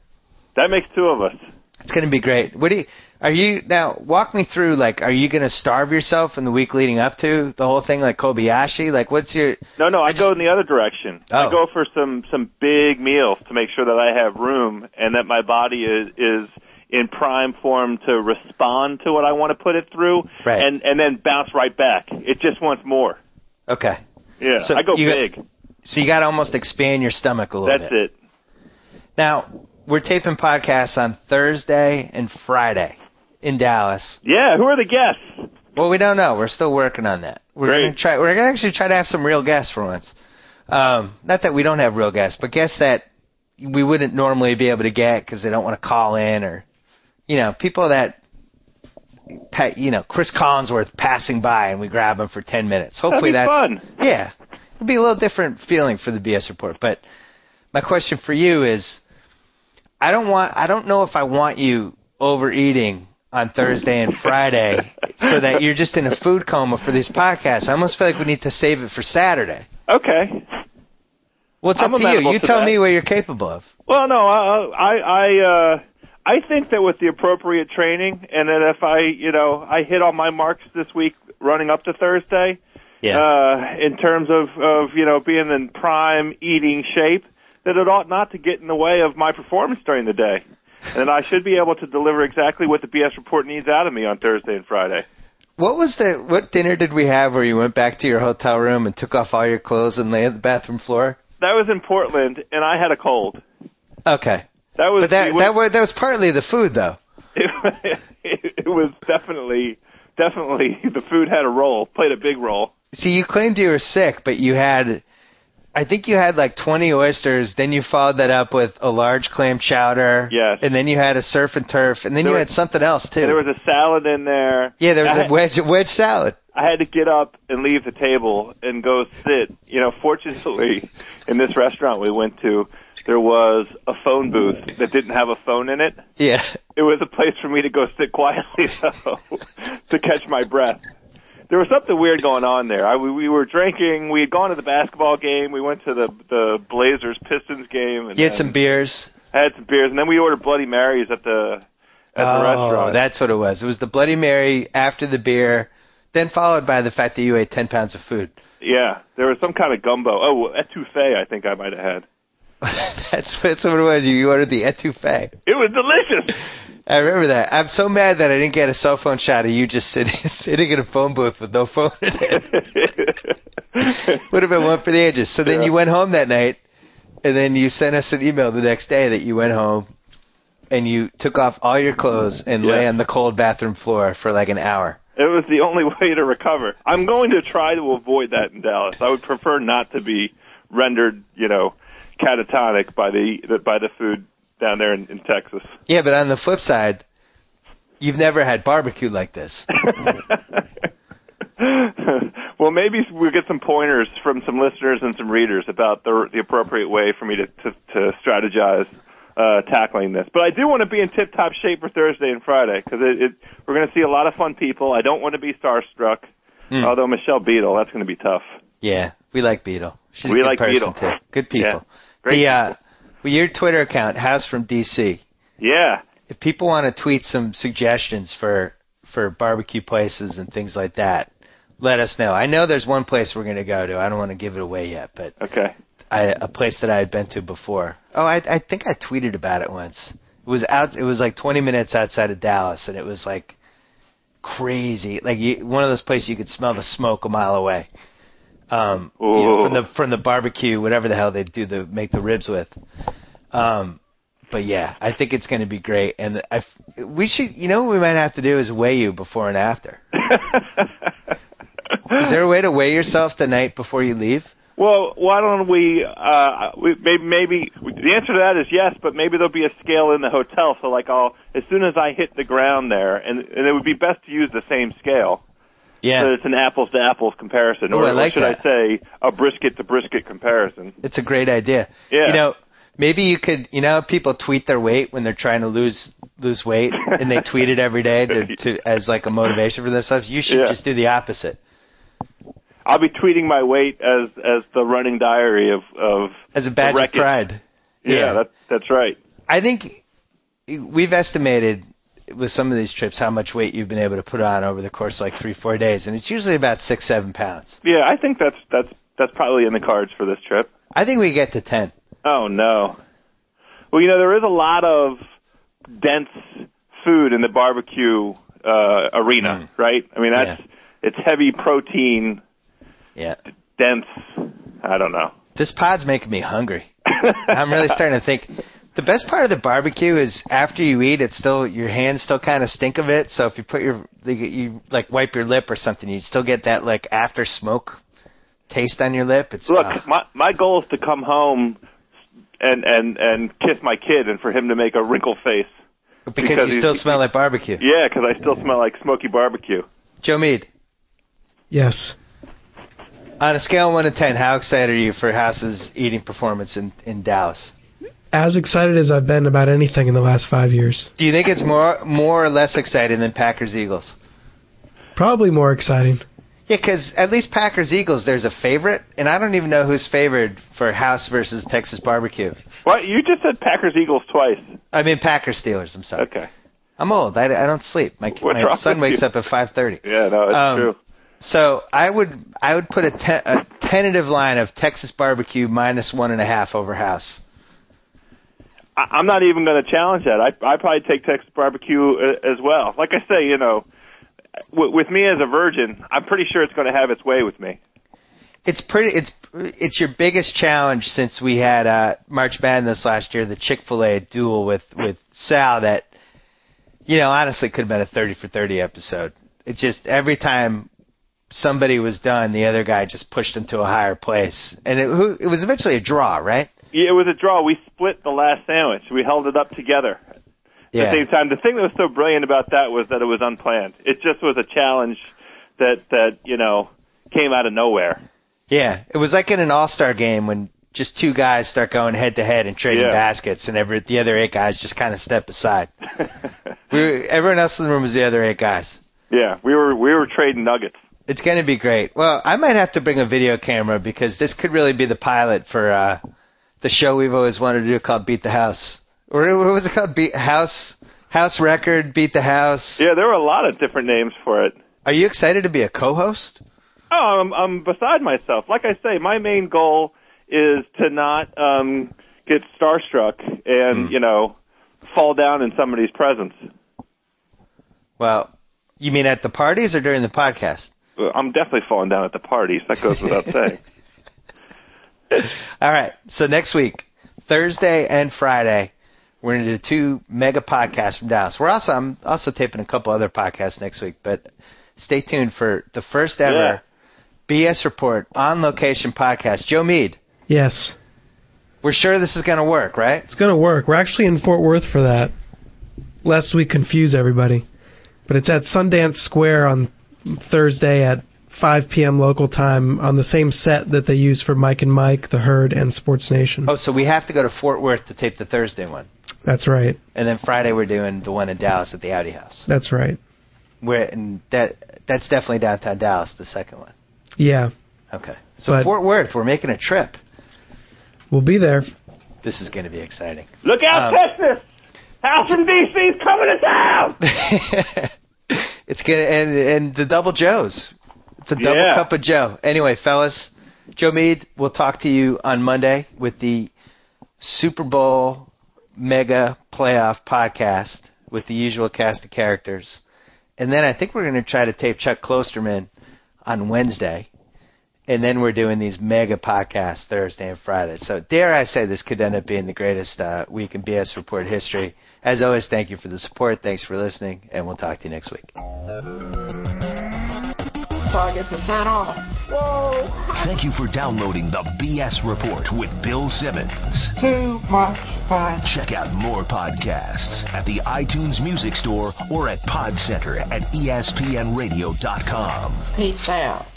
That makes two of us. It's going to be great. What do you are you now? Walk me through. Like, are you going to starve yourself in the week leading up to the whole thing, like Kobayashi? Like, what's your? No, no, I go in the other direction. Oh. I go for some some big meals to make sure that I have room and that my body is is in prime form to respond to what I want to put it through, Right. and and then bounce right back. It just wants more. Okay, Yeah, So I go you- big. so you got to almost expand your stomach a little That's bit. That's it. Now we're taping podcasts on Thursday and Friday in Dallas. Yeah, who are the guests? Well, we don't know. We're still working on that. We're Great. going to try. We're to actually try to have some real guests for once. Um, not that we don't have real guests, but guests that we wouldn't normally be able to get because they don't want to call in or, you know, people that, you know, Cris Collinsworth passing by and we grab him for ten minutes. Hopefully that's fun. yeah. It'd be a little different feeling for the BS report. But my question for you is, I don't want. I don't know if I want you overeating on Thursday and Friday so that you're just in a food coma for these podcasts. I almost feel like we need to save it for Saturday. Okay. Well, it's I'm up to you. You to tell that. me what you're capable of. Well, no, I I I uh I think that with the appropriate training and that if I, you know, I hit all my marks this week running up to Thursday, uh in terms of of, you know, being in prime eating shape, that it ought not to get in the way of my performance during the day. And I should be able to deliver exactly what the BS report needs out of me on Thursday and Friday. What was the what dinner did we have where you went back to your hotel room and took off all your clothes and lay on the bathroom floor? That was in Portland and I had a cold. Okay, That was but that was- that was that was partly the food though. it, it was definitely definitely the food had a role, played a big role. See, you claimed you were sick, but you had, I think you had like 20 oysters. Then you followed that up with a large clam chowder. Yes. And then you had a surf and turf, and then There you was- had something else too. There was a salad in there. yeah, there was I a wedge wedge salad. I had to get up and leave the table and go sit. You know, fortunately, in this restaurant we went to, there was a phone booth that didn't have a phone in it. Yeah. It was a place for me to go sit quietly though, to catch my breath. There was something weird going on there. I, we, we were drinking. We had gone to the basketball game. We went to the the Blazers Pistons game. And You had some beers. I had some beers, and then we ordered Bloody Marys at the at the oh, restaurant. that's what it was. It was the Bloody Mary after the beer, then followed by the fact that you ate 10 pounds of food. Yeah, there was some kind of gumbo. Oh, etouffee, I think I might have had. That's that's what it was. You ordered the etouffee. It was delicious. I remember that. I'm so mad that I didn't get a cell phone shot of you just sitting sitting in a phone booth with no phone in it. Would have been one for the ages. So then Yeah. you went home that night, and then you sent us an email the next day that you went home, and you took off all your clothes and lay on the cold bathroom floor for like an hour. It was the only way to recover. I'm going to try to avoid that in Dallas. I would prefer not to be rendered, you know, catatonic by the by the food down there in, in Texas. Yeah, but on the flip side, you've never had barbecue like this. well, maybe we'll get some pointers from some listeners and some readers about the the appropriate way for me to to, to strategize uh, tackling this. But I do want to be in tip top shape for Thursday and Friday because it, it, we're going to see a lot of fun people. I don't want to be starstruck. Hmm. Although Michelle Beadle, that's going to be tough. Yeah, we like Beadle. She's We a good like person Beadle. too. Good people. Yeah. Great The uh, well, your Twitter account, House from DC. Yeah. If people want to tweet some suggestions for for barbecue places and things like that, let us know. I know there's one place we're going to go to. I don't want to give it away yet, but Okay. I, a place that I had been to before. Oh, I, I think I tweeted about it once. It was out. It was like 20 minutes outside of Dallas, and it was like crazy. Like you, one of those places you could smell the smoke a mile away. Um, you know, from the from the barbecue, whatever the hell they do the make the ribs with. Um, but yeah, I think it's going to be great, and I, we should. You know what we might have to do is weigh you before and after. is there a way to weigh yourself the night before you leave? Well, why don't we? Uh, we maybe, maybe the answer to that is yes, but maybe there'll be a scale in the hotel. So like, I'll as soon as I hit the ground there, and and it would be best to use the same scale. Yeah, so it's an apples to apples comparison, Ooh, or I like should that. I say, a brisket to brisket comparison. It's a great idea. Yeah. You know, maybe you could. You know, people tweet their weight when they're trying to lose lose weight, and they tweet it every day to, to as like a motivation for themselves. You should Yeah. just do the opposite. I'll be tweeting my weight as as the running diary of of As a badge of pride. Yeah, Yeah. That, that's right. I think we've estimated with some of these trips how much weight you've been able to put on over the course of like three, four days, and it's usually about six, seven pounds. Yeah, I think that's that's that's probably in the cards for this trip. I think we get to ten. Oh no. Well, you know there is a lot of dense food in the barbecue uh, arena, right? I mean that's it's heavy protein, Yeah. dense. I don't know. This pod's making me hungry. I'm really starting to think. The best part of the barbecue is after you eat, it's still your hands still kind of stink of it. So if you put your like, you like wipe your lip or something, you still get that like after smoke taste on your lip. It's Look, uh, my my goal is to come home and and and kiss my kid, and for him to make a wrinkle face. because, because you still smell like barbecue. Yeah, because I still smell like smoky barbecue. Joe Mead, Yes. on a scale of one to ten, how excited are you for House's eating performance in in Dallas? As excited as I've been about anything in the last five years. Do you think it's more more or less exciting than Packers Eagles? Probably more exciting. Yeah, because at least Packers Eagles, there's a favorite, and I don't even know who's favored for House versus Texas Barbecue. What you just said Packers Eagles twice. I mean Packers Steelers. I'm sorry. Okay. I'm old. I, I don't sleep. My my son wakes you? up at 5:30. Yeah, no, it's Um, true. So I would I would put a, te- a tentative line of Texas Barbecue minus one and a half over House. I, I'm not even going to challenge that. I I probably take Texas barbecue uh, as well. Like I say, you know, w- with me as a virgin, I'm pretty sure it's going to have its way with me. It's pretty. It's it's your biggest challenge since we had uh, March Madness last year, the Chick Fil A duel with with Sal. That you know, honestly, could have been a thirty for thirty episode. It just every time somebody was done, the other guy just pushed them to a higher place, and it, it was eventually a draw, right? Yeah, it was a draw. We split the last sandwich. We held it up together. At Yeah. the same time, the thing that was so brilliant about that was that it was unplanned. It just was a challenge that that you know came out of nowhere. Yeah, it was like in an All Star game when just two guys start going head to head and trading Yeah. baskets, and every the other eight guys just kind of step aside. we were, everyone else in the room was the other eight guys. yeah, we were we were trading nuggets. It's going to be great. Well, I might have to bring a video camera because this could really be the pilot for uh, the show we've always wanted to do called Beat the House. Or what was it called? Beat House House Record Beat the House. Yeah, there were a lot of different names for it. Are you excited to be a co-host? Oh, I'm, I'm beside myself. Like I say, my main goal is to not um, get starstruck and you know fall down in somebody's presence. Well, you mean at the parties or during the podcast? Uh, I'm definitely falling down at the parties. That goes without saying. All right. So next week, Thursday and Friday, we're going to do two mega podcasts from Dallas. We're also I'm also taping a couple other podcasts next week, but stay tuned for the first ever BS Report on location podcast. Joe Mead, Yes. we're sure this is going to work, right? It's going to work. We're actually in Fort Worth for that. Lest we confuse everybody. But it's at Sundance Square on Thursday at 5 p.m. local time on the same set that they use for Mike and Mike, The Herd, and Sports Nation. Oh, so we have to go to Fort Worth to tape the Thursday one, That's right. and then Friday we're doing the one in Dallas at the Audi House. That's right. Where and that that's definitely downtown Dallas, the second one. Yeah. Okay. So But- Fort Worth, we're making a trip. We'll be there. This is going to be exciting. Look out, Um, Texas! House from DC's coming to town. it's gonna and and the double Joes. It's a double Yeah. cup of Joe. Anyway, fellas, Joe Mead, we'll talk to you on Monday with the Super Bowl mega playoff podcast with the usual cast of characters. And then I think we're going to try to tape Chuck Klosterman on Wednesday. And then we're doing these mega podcasts Thursday and Friday. So dare I say this could end up being the greatest uh, week in BS Report history. As always, thank you for the support. Thanks for listening, and we'll talk to you next week. So I get to sign off. Whoa! Thank you for downloading the BS Report with Bill Simmons. Too much fun. Check out more podcasts at the iTunes Music Store or at Podcenter at ESPNRadio.com. Peace out.